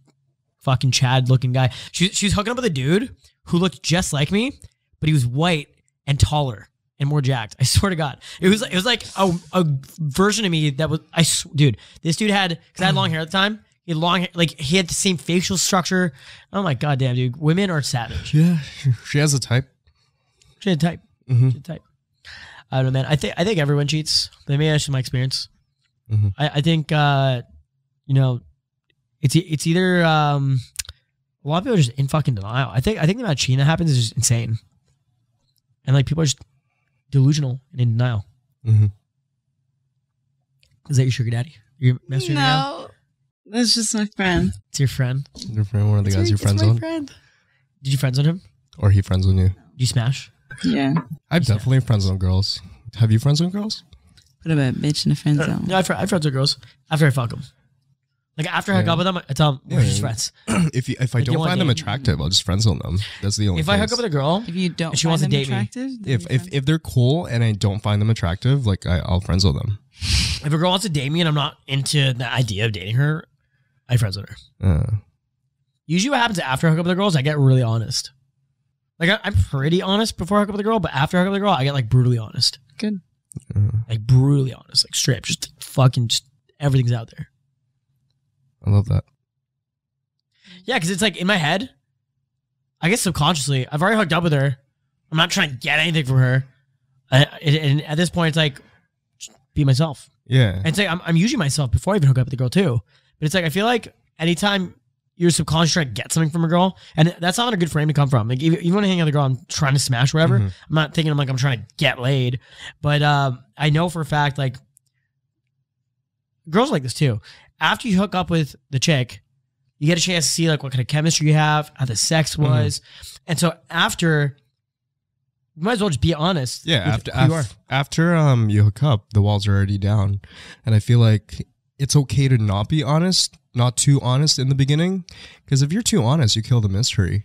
fucking Chad looking guy. She, she was hooking up with a dude who looked just like me, but he was white and taller and more jacked. I swear to God, it was it was like a, a version of me that was I dude. This dude had because I had long hair at the time. He had long like he had the same facial structure. Oh my god, damn dude, women are savage. Yeah, she has a type. She had type. Mhm. She had type. I don't know, man. I think I think everyone cheats. But maybe that's just my experience. Mhm. I, I think uh, you know, it's e- it's either um, a lot of people are just in fucking denial. I think I think the amount of cheating that happens is just insane, and like people are just delusional and in denial. hmm Is that your sugar daddy? Your messaging now? No, that's just my friend. It's your friend. Your friend, one of the guys you're friends my on, friend. Did you friends on him? or he friends on you. Did you smash? Yeah, I definitely friends on girls. Have you friends on girls? put a bad bitch in a friend uh, zone. No, I fr- I friends with girls after I fuck them. Like after I hook up with them, I tell them we're Yeah. just friends. if you, if I Like, you don't find them attractive, I'll just friends on them. That's the only. If I hook up with a girl, If you don't, If she wants to date me. if if if they're cool and I don't find them attractive, like I, I'll friends on them. if a girl wants to date me and I'm not into the idea of dating her, I friends with her. Uh, Usually, what happens after I hook up with a girl is I get really honest. Like I, I'm pretty honest before I hook up with a girl, but after I hook up with a girl, I get like brutally honest. Good. uh, Like brutally honest, like straight, up, just fucking, just everything's out there. I love that. Yeah, because it's like in my head, I guess subconsciously, I've already hooked up with her. I'm not trying to get anything from her. I, and- and at this point, it's like, just be myself. Yeah. And it's like, I'm, I'm usually myself before I even hook up with the girl, too. But it's like, I feel like anytime you're subconsciously trying to get something from a girl, and that's not a good frame to come from. Like, even, even when I hang out with a girl, I'm trying to smash whatever. Mhm. I'm not thinking I'm like, I'm trying to get laid. But um, I know for a fact, like, girls like this too. After you hook up with the chick, you get a chance to see like what kind of chemistry you have, how the sex Mm-hmm. was, and so after, you might as well just be honest. Yeah, after who you are. af- after um you hook up, the walls are already down, and I feel like it's okay to not be honest, not too honest in the beginning, because if you're too honest, you kill the mystery.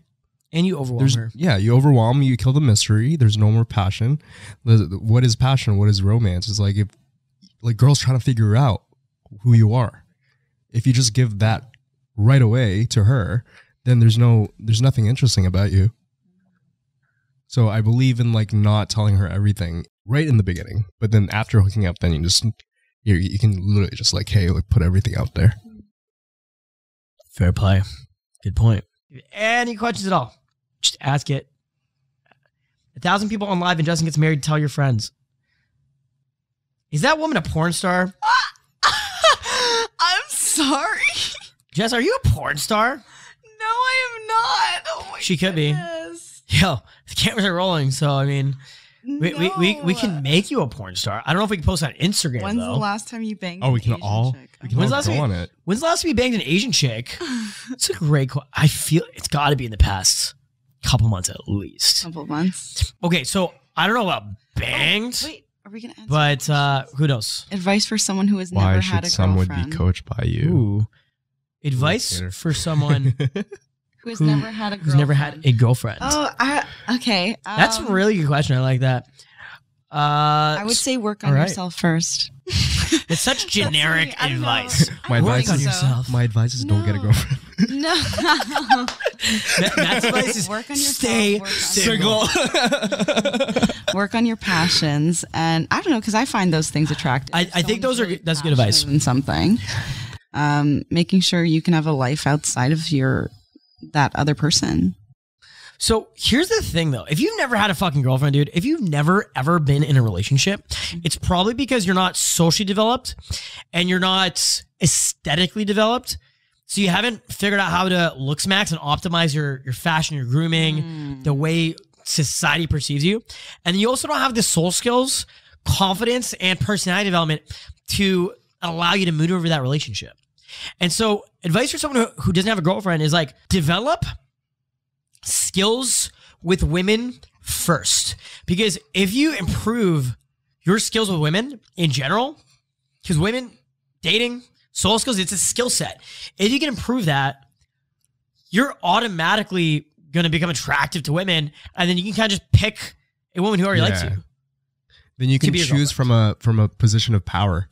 and you overwhelm There's her. yeah, you overwhelm, you kill the mystery. There's no more passion. What is passion? What is romance? It's like if like girls trying to figure out who you are. If you just give that right away to her, then there's no there's nothing interesting about you. So I believe in like not telling her everything right in the beginning, but then after hooking up, then you just you you can literally just like hey, like put everything out there. Fair play. Good point. Any questions at all? Just ask it. A thousand people on live and Justin gets married. Tell your friends. Is that woman a porn star? I'm sorry. Jess, are you a porn star? No, I am not. Oh my She could be. goodness. Yo, the cameras are rolling, so I mean, we, we, we, we can make you a porn star. I don't know if we can post on Instagram When's though. the last time you banged? Oh, we can Asian all chick? we can When's all last go week- on it. When's the last time you banged an Asian chick? It's a great question. I feel it's got to be in the past couple months at least. couple months. Okay, so I don't know about banged, Wait, are we gonna? Answer but uh, who knows? advice for someone who has Why never had a girlfriend. Why should someone girlfriend? be coached by you? Ooh. Advice Hater. for someone who has who- never had a girlfriend. who's never had a girlfriend. Oh, I, okay. That's a um, really good question. I like that. Uh, I would say work on all right. yourself first. it's such generic funny. I don't know. advice. My Work advice on is yourself. my advice is don't get a girlfriend. No. That- Matt's advice is Work on yourself, stay work on single. work on your passions, and I don't know because I find those things attractive. I- If I think someone's those are good- that's good advice. passionate In something, um, making sure you can have a life outside of your that other person. So here's the thing though. If you've never had a fucking girlfriend, dude, if you've never ever been in a relationship, mm-hmm. it's probably because you're not socially developed and you're not aesthetically developed. So you haven't figured out how to looksmax and optimize your your fashion, your grooming, mm. the way society perceives you. And you also don't have the soul skills, confidence, and personality development to allow you to maneuver that relationship. And so, advice for someone who, who doesn't have a girlfriend is like develop skills with women first. Because if you improve your skills with women in general, because women dating, soul skills, it's a skill set. If you can improve that, you're automatically going to become attractive to women. And then you can kind of just pick a woman who already likes you. then you can choose from a from a position of power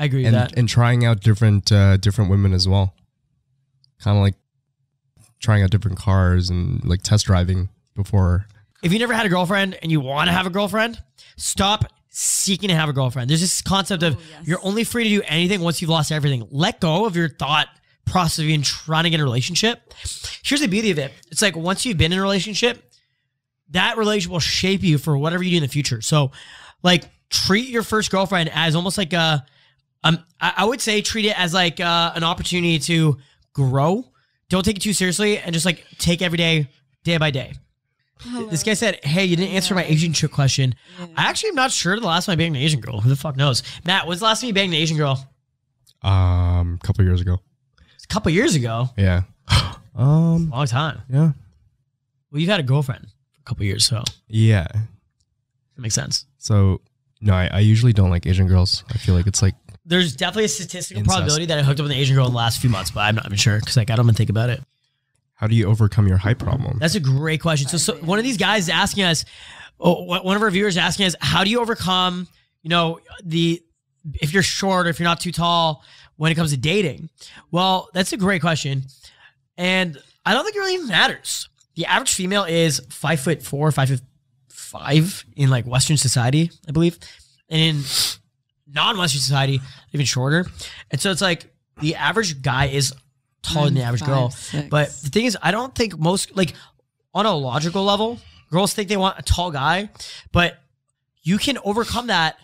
I agree with and that. and trying out different uh, different women as well. Kind of like trying out different cars and like test driving before if you never had a girlfriend and you want to have a girlfriend, stop seeking to have a girlfriend. There's this concept of Oh, yes. you're only free to do anything once you've lost everything. Let go of your thought process of even trying to get a relationship. Here's the beauty of it. It's like once you've been in a relationship, that relationship will shape you for whatever you do in the future. So, like, treat your first girlfriend as almost like a, um, I, I would say treat it as like uh, an opportunity to grow. Don't take it too seriously, and just like take every day, day by day. This guy said, "Hey, you didn't answer my Asian chick question. I actually am not sure the last time I banged an Asian girl. Who the fuck knows? Matt, when's the last time you banged an Asian girl? Um, a couple years ago. It's a couple years ago. Yeah. um. Long time. Yeah. Well, you've had a girlfriend for a couple years, so Yeah. it makes sense. So no, I, I usually don't like Asian girls. I feel like it's like There's definitely a statistical Incest. probability that I hooked up with an Asian girl in the last few months, but I'm not even sure because like I don't even think about it. how do you overcome your height problem? That's a great question. So, so one of these guys is asking us, oh, one of our viewers is asking us, how do you overcome, you know, the if you're short or if you're not too tall when it comes to dating? Well, that's a great question, and I don't think it really even matters. The average female is five foot four, five foot five in like Western society, I believe, and in non-Western society, even shorter. And so it's like the average guy is taller than the average girl. Six. But the thing is, I don't think most like on a logical level, girls think they want a tall guy, but you can overcome that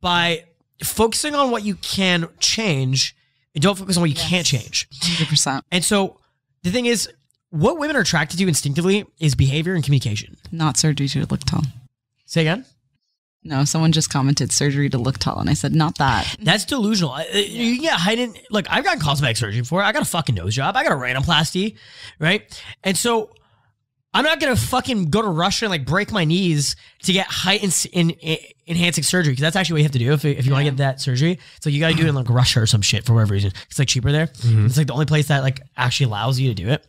by focusing on what you can change and don't focus on what you can't change. 100%. And so the thing is, what women are attracted to instinctively is behavior and communication. Not surgery to look tall. Say again? No, someone just commented surgery to look tall, and I said, not that. That's delusional. I- I- You can get heightened. Look, I've gotten cosmetic surgery before. I got a fucking nose job. I got a rhinoplasty, right? And so I'm not gonna fucking go to Russia and like break my knees to get height in, in, in enhancing surgery because that's actually what you have to do if, if you want to get that surgery. So you got to do it in like Russia or some shit for whatever reason. It's like cheaper there. Mm-hmm. It's like the only place that like actually allows you to do it.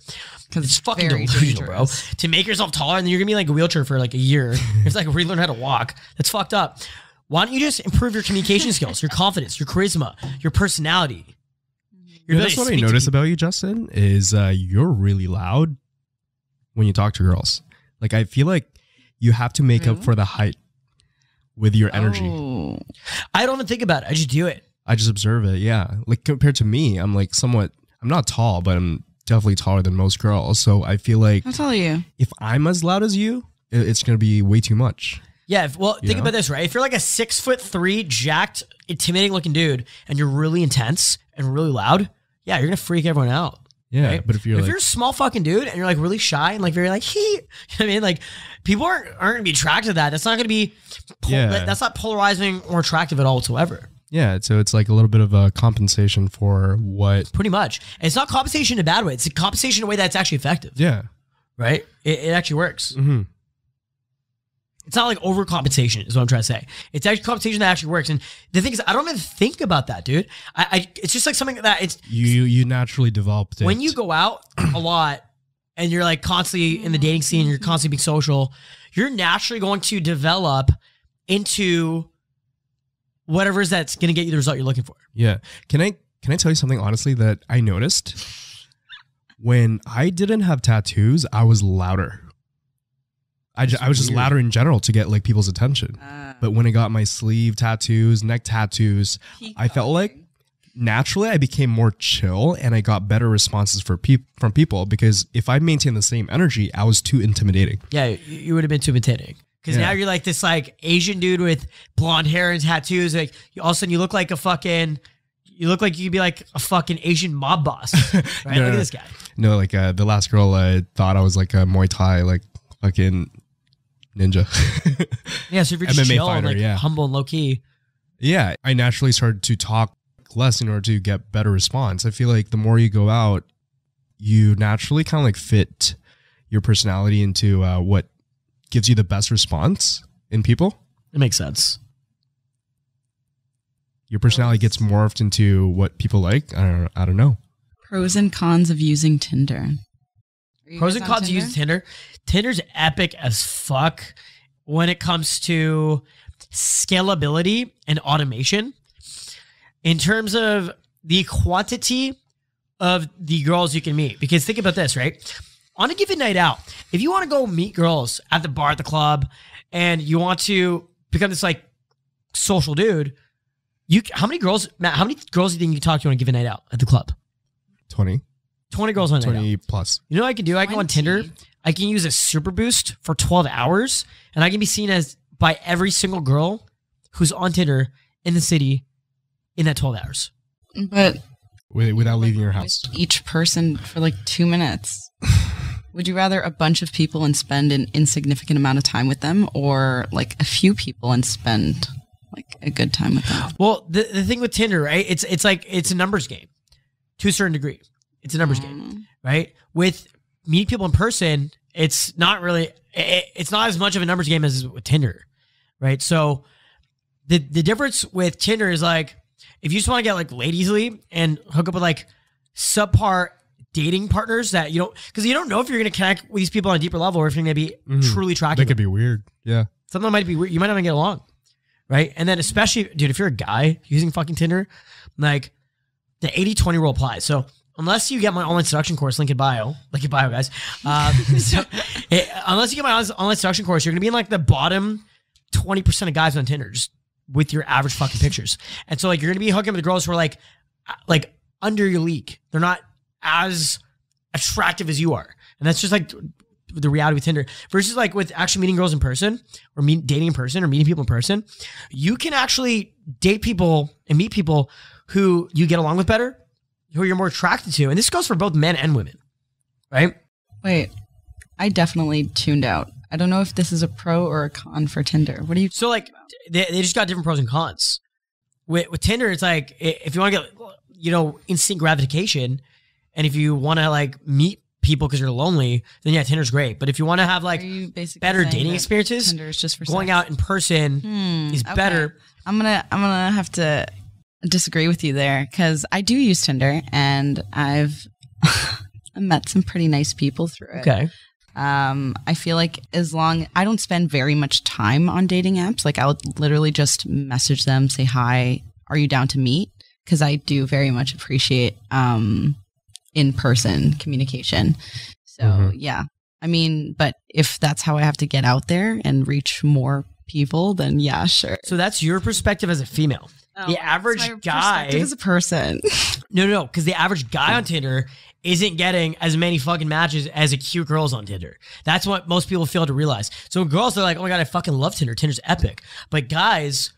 Because It's fucking delusional, bro. To make yourself taller and then you're gonna be like a wheelchair for like a year. it's like relearn how to walk. That's fucked up. Why don't you just improve your communication skills, your confidence, your charisma, your personality? Your You know, that's what I notice about you, Justin, is uh, you're really loud when you talk to girls. Like I feel like you have to make up for the height with your energy. Oh. I don't even think about it. I just do it. I just observe it. Yeah. Like compared to me, I'm like somewhat I'm not tall, but I'm definitely taller than most girls. So I feel like How tall are you? if I'm as loud as you, it's gonna be way too much. Yeah. If, well, think Yeah. about this, right? If you're like a six foot three, jacked, intimidating looking dude, and you're really intense and really loud, yeah, you're gonna freak everyone out. Yeah. Right? But if you're if like you're a small fucking dude and you're like really shy and like very like he, you know what I mean? Like people aren't aren't gonna be attracted to that. That's not gonna be, pol- Yeah. that's not polarizing or attractive at all whatsoever. Yeah, so it's like a little bit of a compensation for what Pretty much. And it's not compensation in a bad way. It's a compensation in a way that's actually effective, Yeah. right? It, it actually works. hmm It's not like overcompensation is what I'm trying to say. It's actually compensation that actually works. And the thing is, I don't even think about that, dude. I, I it's just like something that it's You you naturally developed it. when you go out a lot and you're like constantly in the dating scene, you're constantly being social, you're naturally going to develop into whatever is that's going to get you the result you're looking for. Yeah. Can I can I tell you something honestly that I noticed? When I didn't have tattoos, I was louder. I, ju- I was just louder in general to get like people's attention. But when I got my sleeve tattoos, neck tattoos, I felt like naturally I became more chill and I got better responses for peop- from people because if I maintained the same energy, I was too intimidating. Yeah, you, you would have been too imitating. Because Yeah. now you're like this like Asian dude with blonde hair and tattoos. Like all of a sudden you look like a fucking, you look like you'd be like a fucking Asian mob boss. Right? No, look at this guy. No, like uh, the last girl uh, thought I was like a Muay Thai, like fucking ninja. Yeah, so if you're just MMA chill and fighter, like yeah. humble and low key, yeah, I naturally started to talk less in order to get better response. I feel like the more you go out, you naturally kind of like fit your personality into uh, what gives you the best response in people. it makes sense. Your personality gets morphed into what people like. I don't, I don't know. Pros and cons of using Tinder. Pros and on cons of using Tinder. Tinder's epic as fuck when it comes to scalability and automation. In terms of the quantity of the girls you can meet. Because think about this, right? On a given night out, if you want to go meet girls at the bar at the club, and you want to become this like social dude, you how many girls, Matt? How many girls do you think you talk to on a given night out at the club? 20, Twenty girls on a night out. 20 plus. You know what I can do? I can go on Tinder. I can use a super boost for 12 hours, and I can be seen as by every single girl who's on Tinder in the city in that 12 hours. But Without leaving your house. each person for like two minutes. Would you rather a bunch of people and spend an insignificant amount of time with them, or like a few people and spend like a good time with them? Well, the, the thing with Tinder, right? It's it's like it's a numbers game to a certain degree. It's a numbers game, mm. right? With meeting people in person, it's not really it, it's not as much of a numbers game as with Tinder, right? So the the difference with Tinder is like if you just want to get like laid easily and hook up with like subpar dating partners that you don't because you don't know if you're going to connect with these people on a deeper level or if you're going to be Mhm. truly. They to could be weird. Yeah. something might be weird. You might not even get along, right? And then especially, dude, if you're a guy using fucking Tinder, like the 80-20 rule applies. So unless you get my online seduction course, link in bio, link in bio, guys. Um, so it- unless you get my online- seduction course, you're gonna be in like the bottom 20% of guys on Tinder, just with your average fucking pictures. And so like you're gonna be hooking up with girls who are like, like under your league. They're not as attractive as you are. And that's just like the reality with Tinder versus like with actually meeting girls in person or meet, dating in person or meeting people in person. You can actually date people and meet people who you get along with better, who you're more attracted to. And this goes for both men and women, right? Wait, I definitely tuned out. I don't know if this is a pro or a con for Tinder. What do you? So like they, they just got different pros and cons. With, with Tinder, it's like if you want to get you know instant gratification, and if you want to like meet people because you're lonely, then yeah, Tinder's great. But if you want to have like better dating experiences, Tinder is just for going sex? out in person Hmm, is okay. better. I'm gonna I'm gonna have to disagree with you there because I do use Tinder and I've met some pretty nice people through it. Okay. Um, I feel like as long I don't spend very much time on dating apps, like I'll literally just message them, say hi, are you down to meet? Because I do very much appreciate um in person communication. So Mhm. yeah, I mean, but if that's how I have to get out there and reach more people, then yeah, sure. So that's your perspective as a female. The average guy- as a person. No, no, no, because the average guy on Tinder isn't getting as many fucking matches as a cute girls on Tinder. That's what most people fail to realize. So girls are like, oh my god, I fucking love Tinder. Tinder's epic. But guys,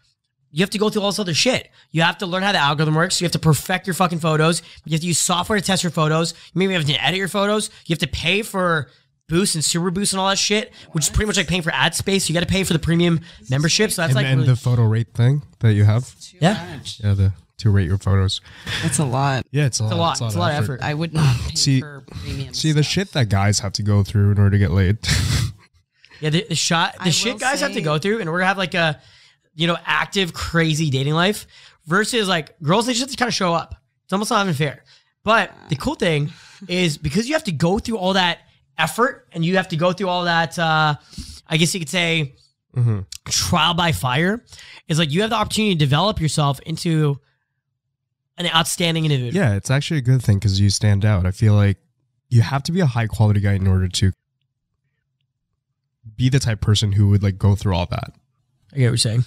you have to go through all this other shit. You have to learn how the algorithm works. You have to perfect your fucking photos. You have to use software to test your photos. You maybe have to edit your photos. You have to pay for boost and super boost and all that shit, which is pretty much like paying for ad space. You got to pay for the premium membership. So that's and like and really, the photo rate thing that you have. yeah, Yeah, the to rate your photos. That's a lot. Yeah, it's a it's a lot. It's a lot of effort. I would not pay See- for premium. See the shit that guys have to go through in order to get laid. Yeah, the, the shot, the I shit will guys have to go through in order to have like a, you know, active, crazy dating life versus like girls, they just have to kind of show up. It's almost not even fair. But the cool thing is because you have to go through all that effort and you have to go through all that, uh, I guess you could say, hmm trial by fire, is like you have the opportunity to develop yourself into an outstanding individual. Yeah, it's actually a good thing because you stand out. I feel like you have to be a high quality guy in order to be the type of person who would like go through all that. I get what you're saying.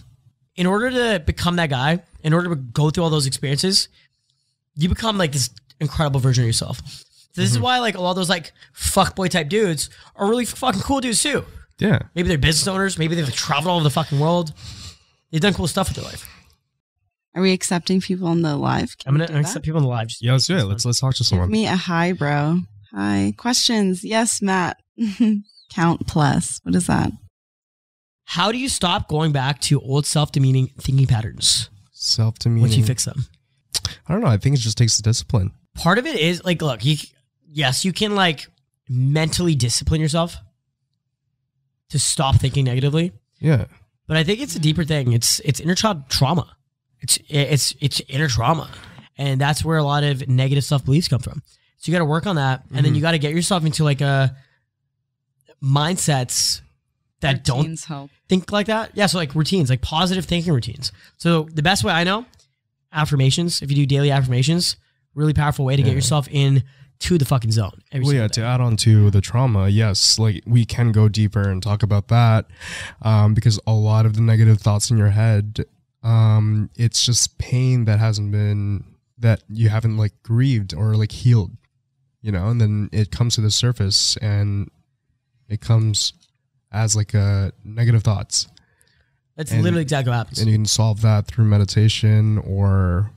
In order to become that guy, in order to go through all those experiences, you become like this incredible version of yourself. So this is mm-hmm. why like a lot of those like fuckboy type dudes are really fucking cool dudes too. Yeah. Maybe they're business owners. Maybe they've traveled all over the fucking world. They've done cool stuff with their life. Are we accepting people on the live? Can I'm gonna do that? accept people in the lives. Yeah, let's do it. Let's let's talk to someone. Give someone. me a hi, bro. Hi. Questions? Yes, Matt. Count plus. What is that? How do you stop going back to old self-demeaning thinking patterns Self demeaning. once demeaning. you fix them? I don't know. I think it just takes discipline. part of it is like look you yes you can like mentally discipline yourself to stop thinking negatively Yeah. but i think it's a deeper thing it's it's inner child trauma it's it's it's inner trauma and that's where a lot of negative self beliefs come from so you got to work on that and then Mhm. you got to get yourself into like a mindsets that don't help. think like that. Yeah, so like routines, like positive thinking routines. So the best way I know, affirmations. If you do daily affirmations, really powerful way to get yourself in to the fucking zone. Every Well, yeah, day. to add on to the trauma, yes, like we can go deeper and talk about that um, because a lot of the negative thoughts in your head, um, it's just pain that hasn't been, that you haven't like grieved or like healed, you know, and then it comes to the surface and it comes as like a negative thoughts. That's and- literally exactly what happens. And you can solve that through meditation or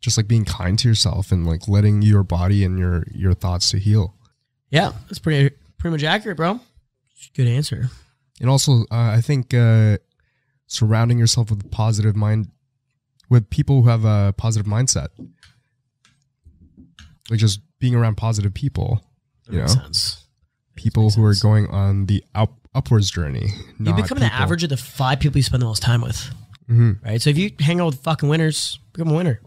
just like being kind to yourself and like letting your body and your your thoughts to heal. yeah, that's pretty pretty much accurate, bro. Good answer. and also uh, i think uh, surrounding yourself with positive mind with people who have a positive mindset like just being around positive people That you know sense. people who are going on the up, upwards journey You not become the average of the five people you spend the most time with, Mhm. right? So if you hang out with fucking winners, become a winner.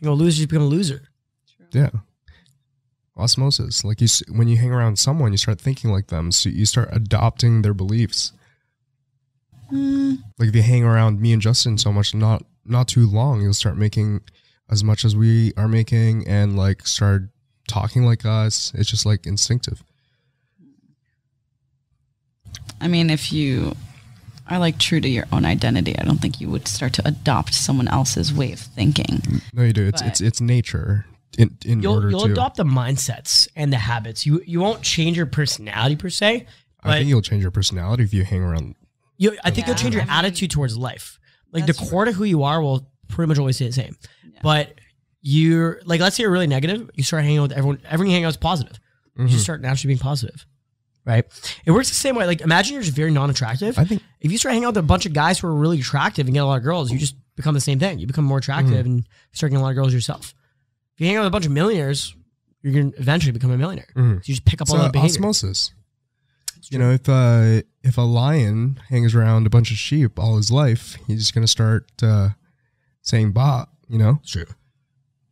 Hang out with losers, you become a loser. yeah osmosis like you when you hang around someone you start thinking like them so you start adopting their beliefs Mm, like if you hang around me and justin so much not not too long you'll start making as much as we are making and like start talking like us it's just like instinctive I mean, if you are like true to your own identity, I don't think you would start to adopt someone else's way of thinking. no you do it's But- it's it's nature in in You'll order you'll to adopt the mindsets and the habits. You you won't change your personality per se, i think you'll change your personality if you hang around you I think you'll change your I mean, attitude towards life. Like the that's core to who you are will pretty much always stay the same. Yeah. But you're like let's say you're really negative, you start hanging out with everyone everyone you hang out with is positive. You Mhm. just start naturally being positive. Right? It works the same way. Like imagine you're just very non-attractive. i think if you start hanging out with a bunch of guys who are really attractive and get a lot of girls, you just become the same thing. You become more attractive Mm-hmm. and start getting a lot of girls yourself. If you hang out with a bunch of millionaires, you're gonna eventually become a millionaire. Mhm. So you just pick up it's all that behavior. osmosis you know if uh if a lion hangs around a bunch of sheep all his life he's just gonna start uh saying "ba." you know It's true.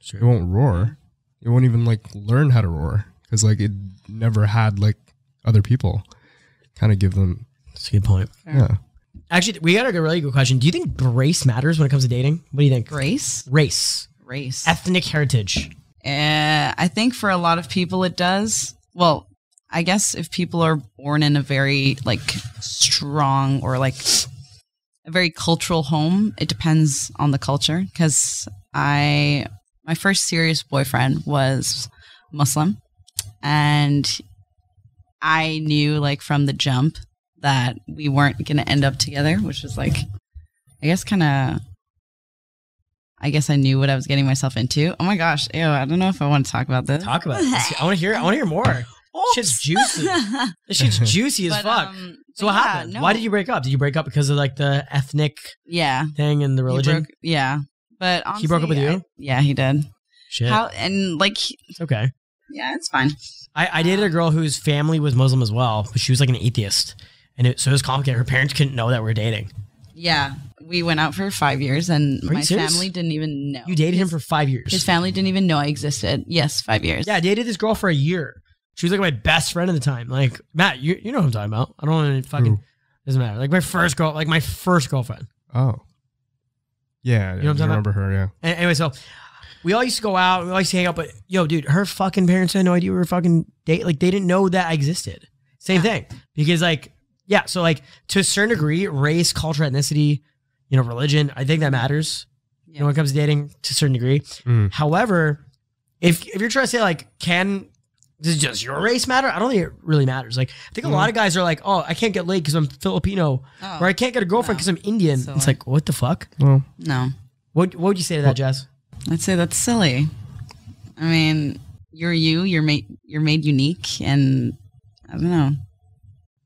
It's it won't roar it won't even like learn how to roar because like it never had like other people kind of give them That's a good point. yeah Actually, we got a really good question. Do you think race matters when it comes to dating? What do you think? Race, Race, race. ethnic heritage. Uh, I think for a lot of people it does. Well, I guess if people are born in a very like strong or like a very cultural home, it depends on the culture. Because I, my first serious boyfriend was Muslim, and I knew like from the jump that we weren't going to end up together, which was like, I guess, kind of I guess I knew what I was getting myself into. Oh my gosh, ew! I don't know if I want to talk about this. Talk about it. I want to hear. I want to hear more. Shit's juicy. This shit's juicy as But, fuck. um, so what yeah, happened? no. Why did you break up? Did you break up because of like the ethnic Yeah, thing and the religion? broke- yeah, but He broke up with you? I- yeah, he did. Shit. How and like, it's okay. yeah, it's fine. I, I dated a girl whose family was Muslim as well, but she was like an atheist, and it, so it was complicated. Her parents couldn't know that we were dating. Yeah, we went out for five years, and Are you my serious? family didn't even know. You dated him His- for five years. His family didn't even know I existed. Yes, five years. yeah, I dated this girl for a year. She was like my best friend at the time. Like Matt, you you know what I'm talking about. I don't want to fucking Who? doesn't matter. Like my first girl, like my first girlfriend. oh yeah know what I'm I talking remember her yeah A- Anyway, so we all used to go out. We all used to hang out. But yo, dude, her fucking parents had no idea we were fucking date. Like they didn't know that I existed. Same Yeah. thing. Because like yeah, so like to a certain degree, race, culture, ethnicity, you know, religion. I think that matters. You know, when it comes to dating to a certain degree. Mm. However, if if you're trying to say like, can does just your race matter? I don't think it really matters. Like, I think a lot of guys are like, oh, I can't get laid because I'm Filipino, Oh, or I can't get a girlfriend no. because I'm Indian. So, it's like, what the fuck? well no, What what would you say to that, Jess? I'd say that's silly. I mean, you're you. You're made. You're made unique, and I don't know.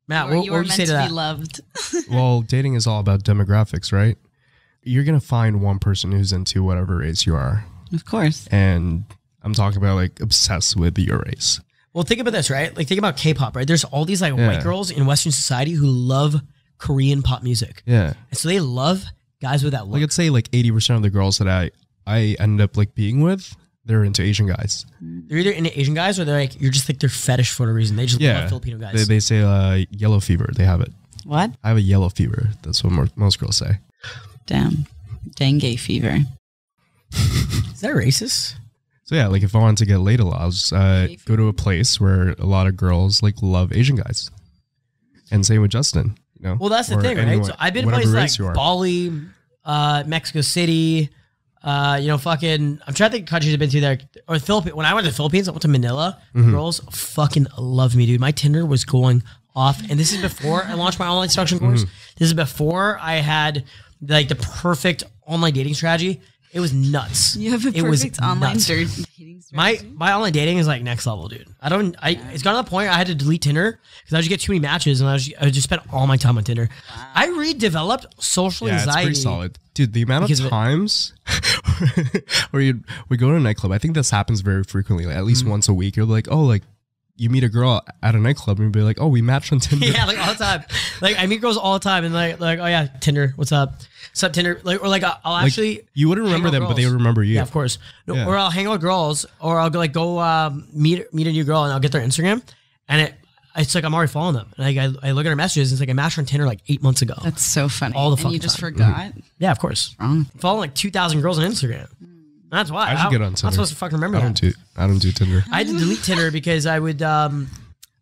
Matt, what, you what would you say to to that? be loved. well dating is all about demographics right you're gonna find one person who's into whatever race you are of course. and i'm talking about like obsessed with your race Well, think about this, right? Like, think about K-pop, right? There's all these like Yeah. white girls in Western society who love Korean pop music, yeah and so they love guys with that look. like i'd say like 80% of the girls that i i end up like being with they're into asian guys they're either into Asian guys or they're like you're just like their fetish for a reason. They just Yeah. love Filipino guys. they, they say uh yellow fever they have it What? i have a yellow fever that's what more, most girls say Damn. Dengue fever. Is that racist? So yeah, like if I wanted to get laid a lot, I'll just uh, go to a place where a lot of girls like love Asian guys. And same with Justin. You know. Well, that's the Or thing, right? So I've been to places like are. Bali, uh, Mexico City. Uh, you know, fucking. I'm trying to think of countries I've been to there. Or Philippines. When I went to the Philippines, I went to Manila. Mm-hmm. Girls fucking love me, dude. My Tinder was going off, and this is before I launched my online instruction course. Mm-hmm. This is before I had like the perfect online dating strategy. It was nuts. You have a It was perfect online nuts. dating strategy. My my online dating is like next level, dude. I don't. I it's gotten to the point I had to delete Tinder because I just get too many matches and I was I just spent all my time on Tinder. Wow. I redeveloped social yeah, it's pretty solid, dude. The amount of of times where you we go to a nightclub, I think this happens very frequently. Like, at least Mm-hmm. once a week, you're like, oh, like you meet a girl at a nightclub and you'll be like, oh, we matched on Tinder. yeah, like all the time. Like I meet girls all the time and like like oh yeah, Tinder. What's up? What's up, Tinder? Like or like I'll I'll Like, actually you wouldn't remember them, with but they girls. remember you. Yeah, of course. No, Yeah. Or I'll hang out with girls, or I'll go like go um, meet meet a new girl, and I'll get their Instagram, and it it's like I'm already following them. Like I, I look at her messages, and it's like I matched her on Tinder like eight months ago. That's so funny. All the and you just time. forgot. yeah, of course. Wrong. Following like two thousand girls on Instagram. That's why I should How- get on I'm supposed to fucking remember I don't do I don't do Tinder. I had to delete Tinder because I would um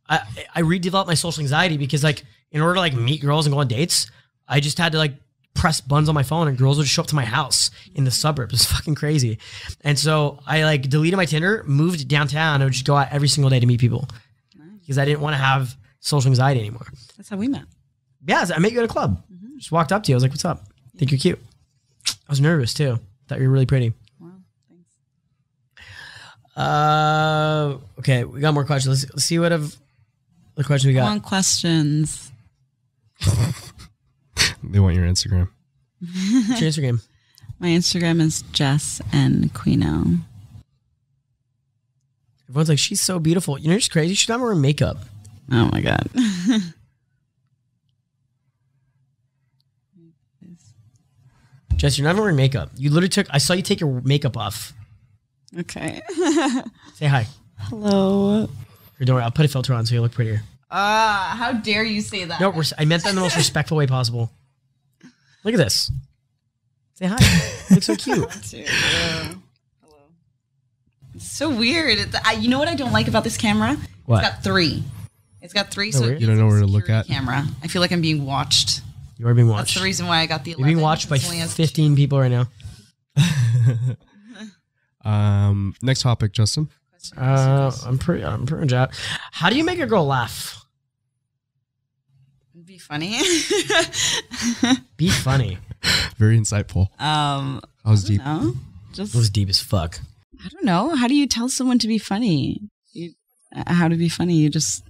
I I redeveloped my social anxiety because like in order to like meet girls and go on dates, I just had to like press buttons on my phone and girls would show up to my house in the suburbs. It's fucking crazy. And so I like deleted my Tinder, moved downtown, and would just go out every single day to meet people. Because I didn't want to have social anxiety anymore. That's how we met. Yeah, I met you at a club. Just walked up to you. I was like, "What's up? Think you're cute." I was nervous too. Thought you were really pretty. Wow. Thanks. Uh, okay, we got more questions. Let's, let's see what of the questions we got. Long questions. They want your Instagram. What's your Instagram? My Instagram is Jess and Quino. Everyone's like, she's so beautiful. You know, she's crazy. She's not wearing makeup. Oh my god. Jess, you're not wearing makeup. You literally took. I saw you take your makeup off. okay. Say hi. Hello. Or don't worry, I'll put a filter on so you look prettier. Ah, how dare you say that? No, res- I meant that in the most respectful way possible. Look at this. Say hi. You look so cute. Hello. It's so weird. It's, I, you know what I don't like about this camera? What? It's got three. It's got three. Oh, so. You don't know where to look at. camera. I feel like I'm being watched. You are being watched. That's watched. the reason why I got the. 11. You're being watched by This only has 15 people right now. Um, next topic, Justin. Uh, I'm pretty. I'm pretty much out. How do you make a girl laugh? Two. Be funny. Be funny. Very insightful. um. I was deep. No. Just. It was deep as fuck. I don't know. How do you tell someone to be funny? You, uh, how to be funny? You just.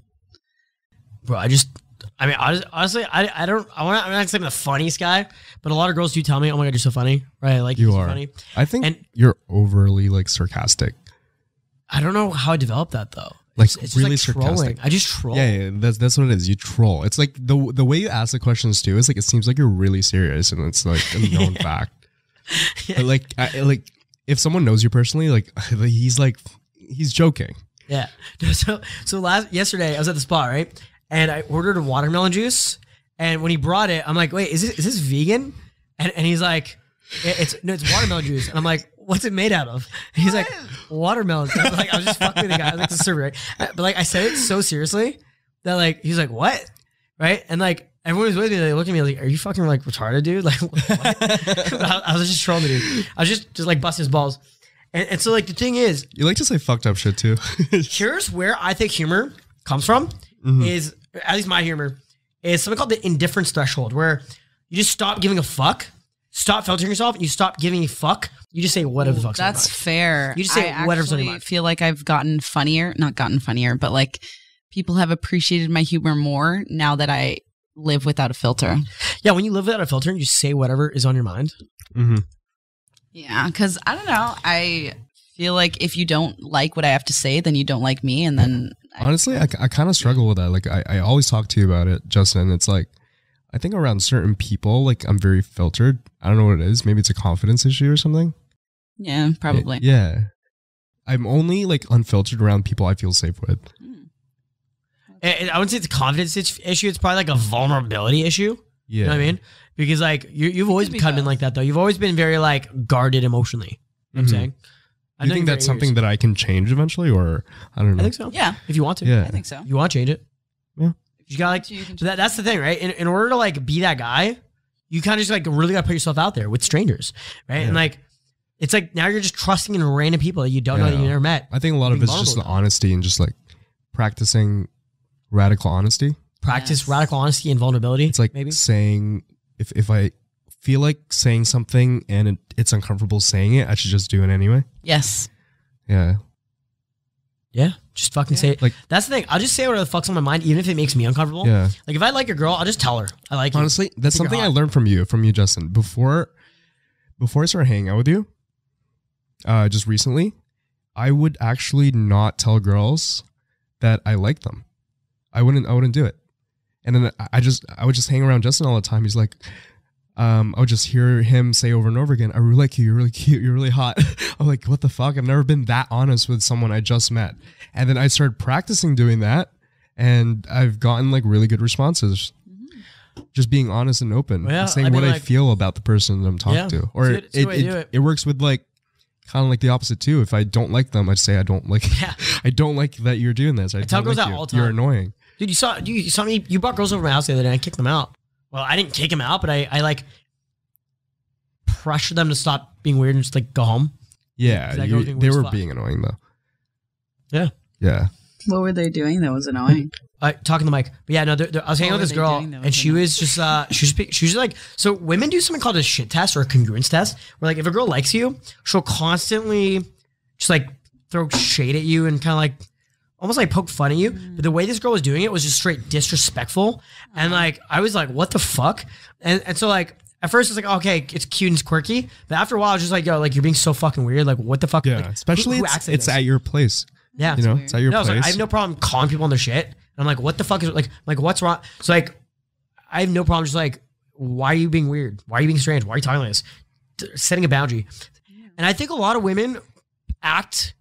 bro. I just, I mean, honestly, I, I don't, I want, I'm not saying the funniest guy, but a lot of girls do tell me, "Oh my god, you're so funny," right? Like You you're so are. funny. I think And- you're overly like sarcastic. I don't know how I developed that though. Like, it's, really like trolling. sarcastic. I just troll. Yeah, yeah, that's that's what it is. You troll. It's like the the way you ask the questions too. Is like it seems like you're really serious, and it's like a known fact. But like, I, like if someone knows you personally, like he's like he's joking. Yeah. So so last yesterday I was at the spa, right? And I ordered a watermelon juice. And when he brought it, I'm like, wait, is this is this vegan? And and he's like, it's no, it's watermelon juice. And I'm like, what's it made out of? And he's like, watermelon. And I'm like, I was just fucking with the guy. I was like, the server, right? But like I said it so seriously that like he's like, what? Right? And like everyone was with me, they looked at me like, are you fucking like retarded, dude? Like what? I, I was just trolling the dude. I was just just like busting his balls. And, and so like the thing is, You like to say fucked up shit too. here's where I think humor comes from mm-hmm. is at least my humor is something called the indifference threshold where you just stop giving a fuck, stop filtering yourself, and you stop giving a fuck. You just say whatever the fuck's on your That's mind. fair. You just say I whatever's on your actually mind. feel like I've gotten funnier. Not gotten funnier, but like people have appreciated my humor more now that I live without a filter. Yeah, when you live without a filter and you say whatever is on your mind. hmm Yeah, because I don't know. I feel like if you don't like what I have to say, then you don't like me, and then Honestly, I, I kind of struggle with that. Like I, I always talk to you about it, Justin. It's like I think around certain people, like I'm very filtered. I don't know what it is. Maybe it's a confidence issue or something. yeah, probably. Yeah. I'm only like unfiltered around people I feel safe with. And- and I wouldn't say it's a confidence issue. It's probably like a vulnerability issue. Yeah. You know what I mean? Because like you, you've always Could be kind of been like that though. You've always been very like guarded emotionally. You know what Mhm. I'm saying? I you think that's something years. that I can change eventually, or I don't know? I think so. Yeah, If you want to. Yeah. I think so. You want to change it. Yeah. You got like You So that, that's the thing, right? In, in order to like be that guy, you kind of just like really got to put yourself out there with strangers, right? And like, it's like now you're just trusting in random people that you don't know that you Yeah. never met. I think a lot of it's just the vulnerable. honesty and just like practicing radical honesty. Practice Yes. radical honesty and vulnerability. It's like maybe. saying if if I feel like saying something and it, it's uncomfortable saying it, I should just do it anyway. Yes. Yeah, Yeah, just fucking say it. Like- that's the thing. I'll just say whatever the fuck's on my mind, even if it makes me uncomfortable. yeah. Like if I like a girl, I'll just tell her I like you. Honestly, that's you're something I learned from you, from you, Justin. Before, before I started hanging out with you, uh, just recently, I would actually not tell girls that I like them. I wouldn't. I wouldn't do it. And then I- I just, I would just hang around Justin all the time. He's like, um, I would just hear him say over and over again, "I really like you. You're really cute. You're really hot." I'm like, "What the fuck?" I've never been that honest with someone I just met. And then I started practicing doing that, and I've gotten like really good responses just being honest and open, Well, yeah, and saying I mean, what I feel about the person that I'm talking Yeah, to, or it's a good- it, good way to it, do it. it works with like kind of like the opposite too. If I don't like them, I'd say I don't like. Yeah. I don't like that you're doing this. I, tell don't girls like that you. all the time. You're annoying. Dude, you saw you, you saw me. You brought girls over my house the other day. and I kicked them out. Well, I didn't kick them out, but I, I like pressured them to stop being weird and just like go home. Yeah, you- they were fuck. being annoying though. Yeah. Yeah. What were they doing that was annoying? Uh, talking to Mike, but yeah, no, they're, they're- I was hanging What with this girl, and she annoying? was just, uh, she was, she was like, so women do something called a shit test or a congruence test, where like if a girl likes you, she'll constantly just like throw shade at you and kind of like almost like poke fun at you. But the mm. way this girl was doing it was just straight disrespectful, and uh-huh. like I was like, what the fuck? And and so like. At first, it's like okay, it's cute and it's quirky, but after a while, it's just like yo, like you're being so fucking weird. Like, what the fuck? Yeah. Like, Especially who it's, acts like it's this? at your place. yeah, You know, weird. it's at your no, I was place. like, I have no problem calling people on their shit. And I'm like, what the fuck is like, like what's wrong? So like, I have no problem just like, why are you being weird? Why are you being strange? Why are you talking like this? T- Setting a boundary. And I think a lot of women act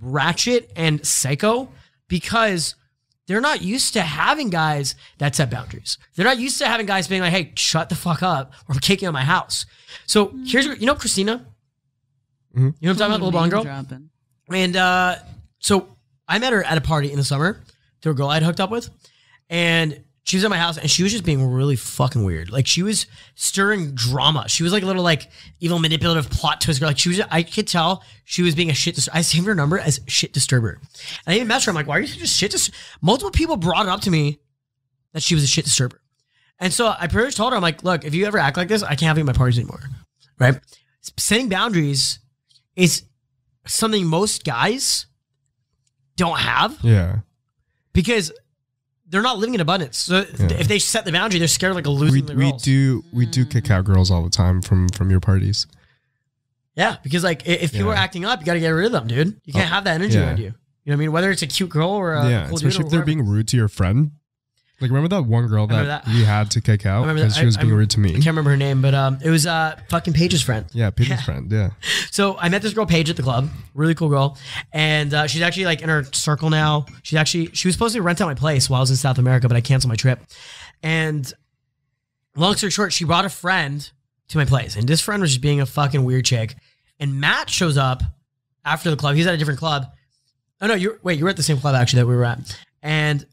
ratchet and psycho because they're not used to having guys that set boundaries. They're not used to having guys being like, hey, shut the fuck up or I'm kicking out my house. So here's, you know, Christina? Mhm. You know what I'm talking about, the little blonde girl? Dropping. And uh, so I met her at a party in the summer to a girl I'd hooked up with. And she was at my house and she was just being really fucking weird. Like she was stirring drama. She was like a little like evil manipulative plot twist girl. Like she was, I could tell she was being a shit. Dis- I saved her number as shit disturber. And I even messaged her. I'm like, why are you just shit dis-? Multiple people brought it up to me that she was a shit disturber. And so I pretty much told her, I'm like, look, if you ever act like this, I can't have you at my parties anymore. Right? Setting boundaries is something most guys don't have Yeah. because they're not living in abundance. So if they set the boundary, they're scared like a losing We, we do we do kick out girls all the time from from your parties. Yeah, because like if people Yeah. are acting up, you got to get rid of them, dude. You can't Oh, have that energy yeah. aund you. You know what I mean? Whether it's a cute girl or a yeah, cool dude especially if they're being rude to your friend. Like remember that one girl that, that. we had to kick out because she was I- being I- rude to me. I can't remember her name, but um, it was uh fucking Paige's friend. Yeah, Peter's Yeah. friend. Yeah. So I met this girl Paige at the club, really cool girl, and uh, she's actually like in her circle now. She's actually she was supposed to rent out my place while I was in South America, but I canceled my trip. And long story short, she brought a friend to my place, and this friend was just being a fucking weird chick. And Matt shows up after the club. He's at a different club. Oh no, you wait, you were at the same club actually that we were at, and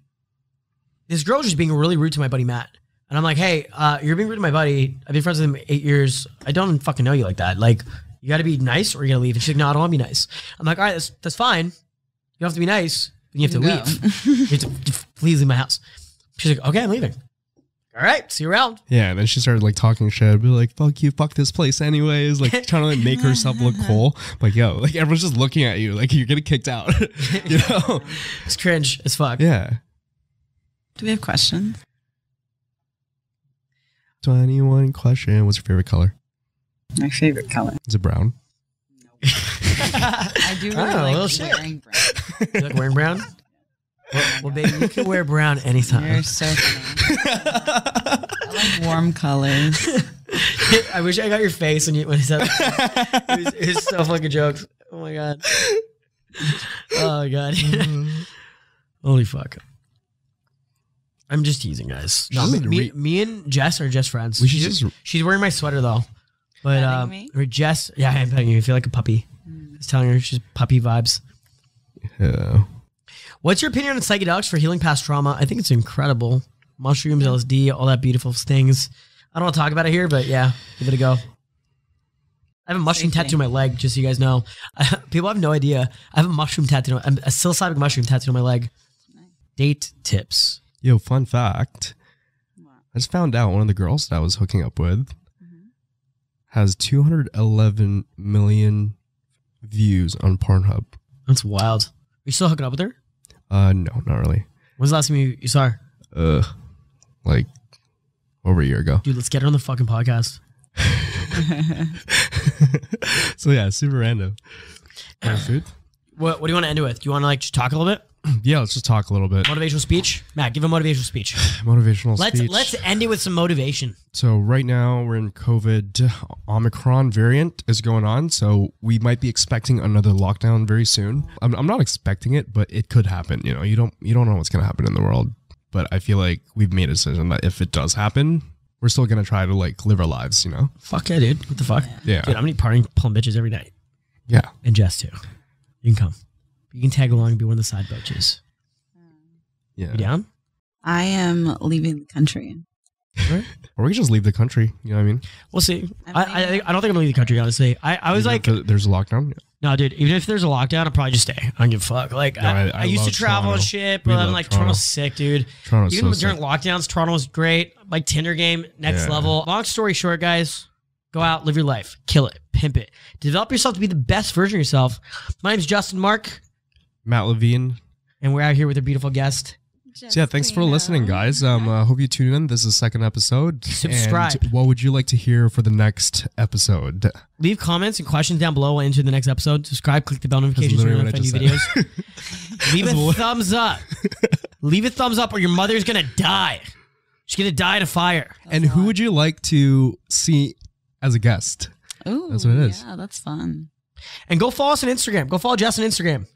this girl was just being really rude to my buddy Matt. And I'm like, hey, uh, you're being rude to my buddy. I've been friends with him eight years. I don't fucking know you like that. Like, you got to be nice or you're going to leave. And she's like, no, I don't want to be nice. I'm like, all right, that's, that's fine. You don't have to be nice. But you have to Go. leave. you have to please leave my house. She's like, okay, I'm leaving. All right, see you around. Yeah, and then she started like talking shit, be like, "Fuck you, fuck this place." Anyways, like trying to like make herself look cool. Like, yo, like everyone's just looking at you, like you're getting kicked out. you know? It's cringe as fuck. Yeah. Do we have questions? Twenty-one question. What's your favorite color? My favorite color. Is it brown? I do really Oh, well, like shit. wearing brown. You like wearing brown? Well, well, baby, you can wear brown anytime. You're so funny. I like warm colors. I wish I got your face when you when he said that. it, was, it was so fucking jokes. Oh my god. Oh my god. Mm-hmm. Holy fuck. I'm just teasing, guys. No, me, me, re- me and Jess are just friends. We should she's, just- she's wearing my sweater though. But Petting um, me? or Jess, yeah, I'm petting you. You feel like a puppy. I was telling her she's puppy vibes. Yeah. What's your opinion on psychedelics for healing past trauma? I think it's incredible. Mushrooms, LSD, all that beautiful things. I don't want to talk about it here, but yeah, give it a go. I have a mushroom Safety. tattoo on my leg, just so you guys know. People have no idea. I have a mushroom tattoo, a psilocybin mushroom tattoo on my leg. Date tips. Yo, fun fact. Wow. I just found out one of the girls that I was hooking up with has 211 million views on Pornhub. That's wild. Are you still hooking up with her? Uh, no, not really. When's the last time you, you saw her? Uh, like over a year ago. Dude, let's get her on the fucking podcast. so yeah, super random. Want food? What, what do you want to end it with? Do you want to like just talk a little bit? Yeah, let's just talk a little bit. Motivational speech? Matt, give a motivational speech. Motivational Let's speech. let's end it with some motivation. So right now we're in COVID. Omicron variant is going on, so we might be expecting another lockdown very soon. I'm, I'm not expecting it, but it could happen. You know, you don't you don't know what's gonna happen in the world. But I feel like we've made a decision that if it does happen, we're still gonna try to like live our lives. You know? Fuck yeah, dude. What the fuck? Yeah. Dude, I'm gonna be partying, pulling bitches every night. Yeah. And Jess too. You can come. You can tag along and be one of the side bitches. Yeah. You down? I am leaving the country. Or we could just leave the country. You know what I mean? We'll see. I I, I, don't think I'm gonna leave the country, honestly. I, I was Even like, if there's a lockdown. no, dude, even if there's a lockdown, I'll probably just stay. I don't give a fuck. Like, No, I, I- I, I used to love travel and Toronto. shit, We but I'm like, Toronto. Toronto's sick, dude. Toronto's Even so during sick. lockdowns, Toronto was great. Like Tinder game, next Yeah. level. Long story short, guys, go out, live your life, kill it, pimp it, develop yourself to be the best version of yourself. My name's Justin Marc, Matt Levigne. and we're out here with a beautiful guest. So yeah, thanks for listening, guys. Um, uh, hope you tune in. This is the second episode. Subscribe. And what would you like to hear for the next episode? Leave comments and questions down below. We'll enter the next episode. Subscribe, click the bell notifications so you literally don't new just videos. Leave a thumbs up. Leave a thumbs up, or your mother's gonna die. She's gonna die in a fire. and who would you like to see as a guest? Oh, That's what it is. Yeah, that's fun. And go follow us on Instagram. Go follow Jess on Instagram.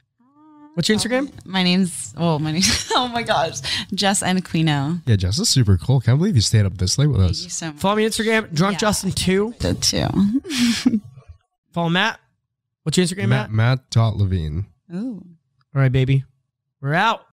What's your Instagram? Um, my name's oh my name. Oh my gosh, Jess and Quino. Yeah, Jess is super cool. Can't believe you stayed up this late with Thank you us. so much. Follow me on Instagram, Drunk Yeah. Justin two. The two. Follow Matt. What's your Instagram, Matt? Matt, Matt dot Levigne. Ooh. All right, baby. We're out.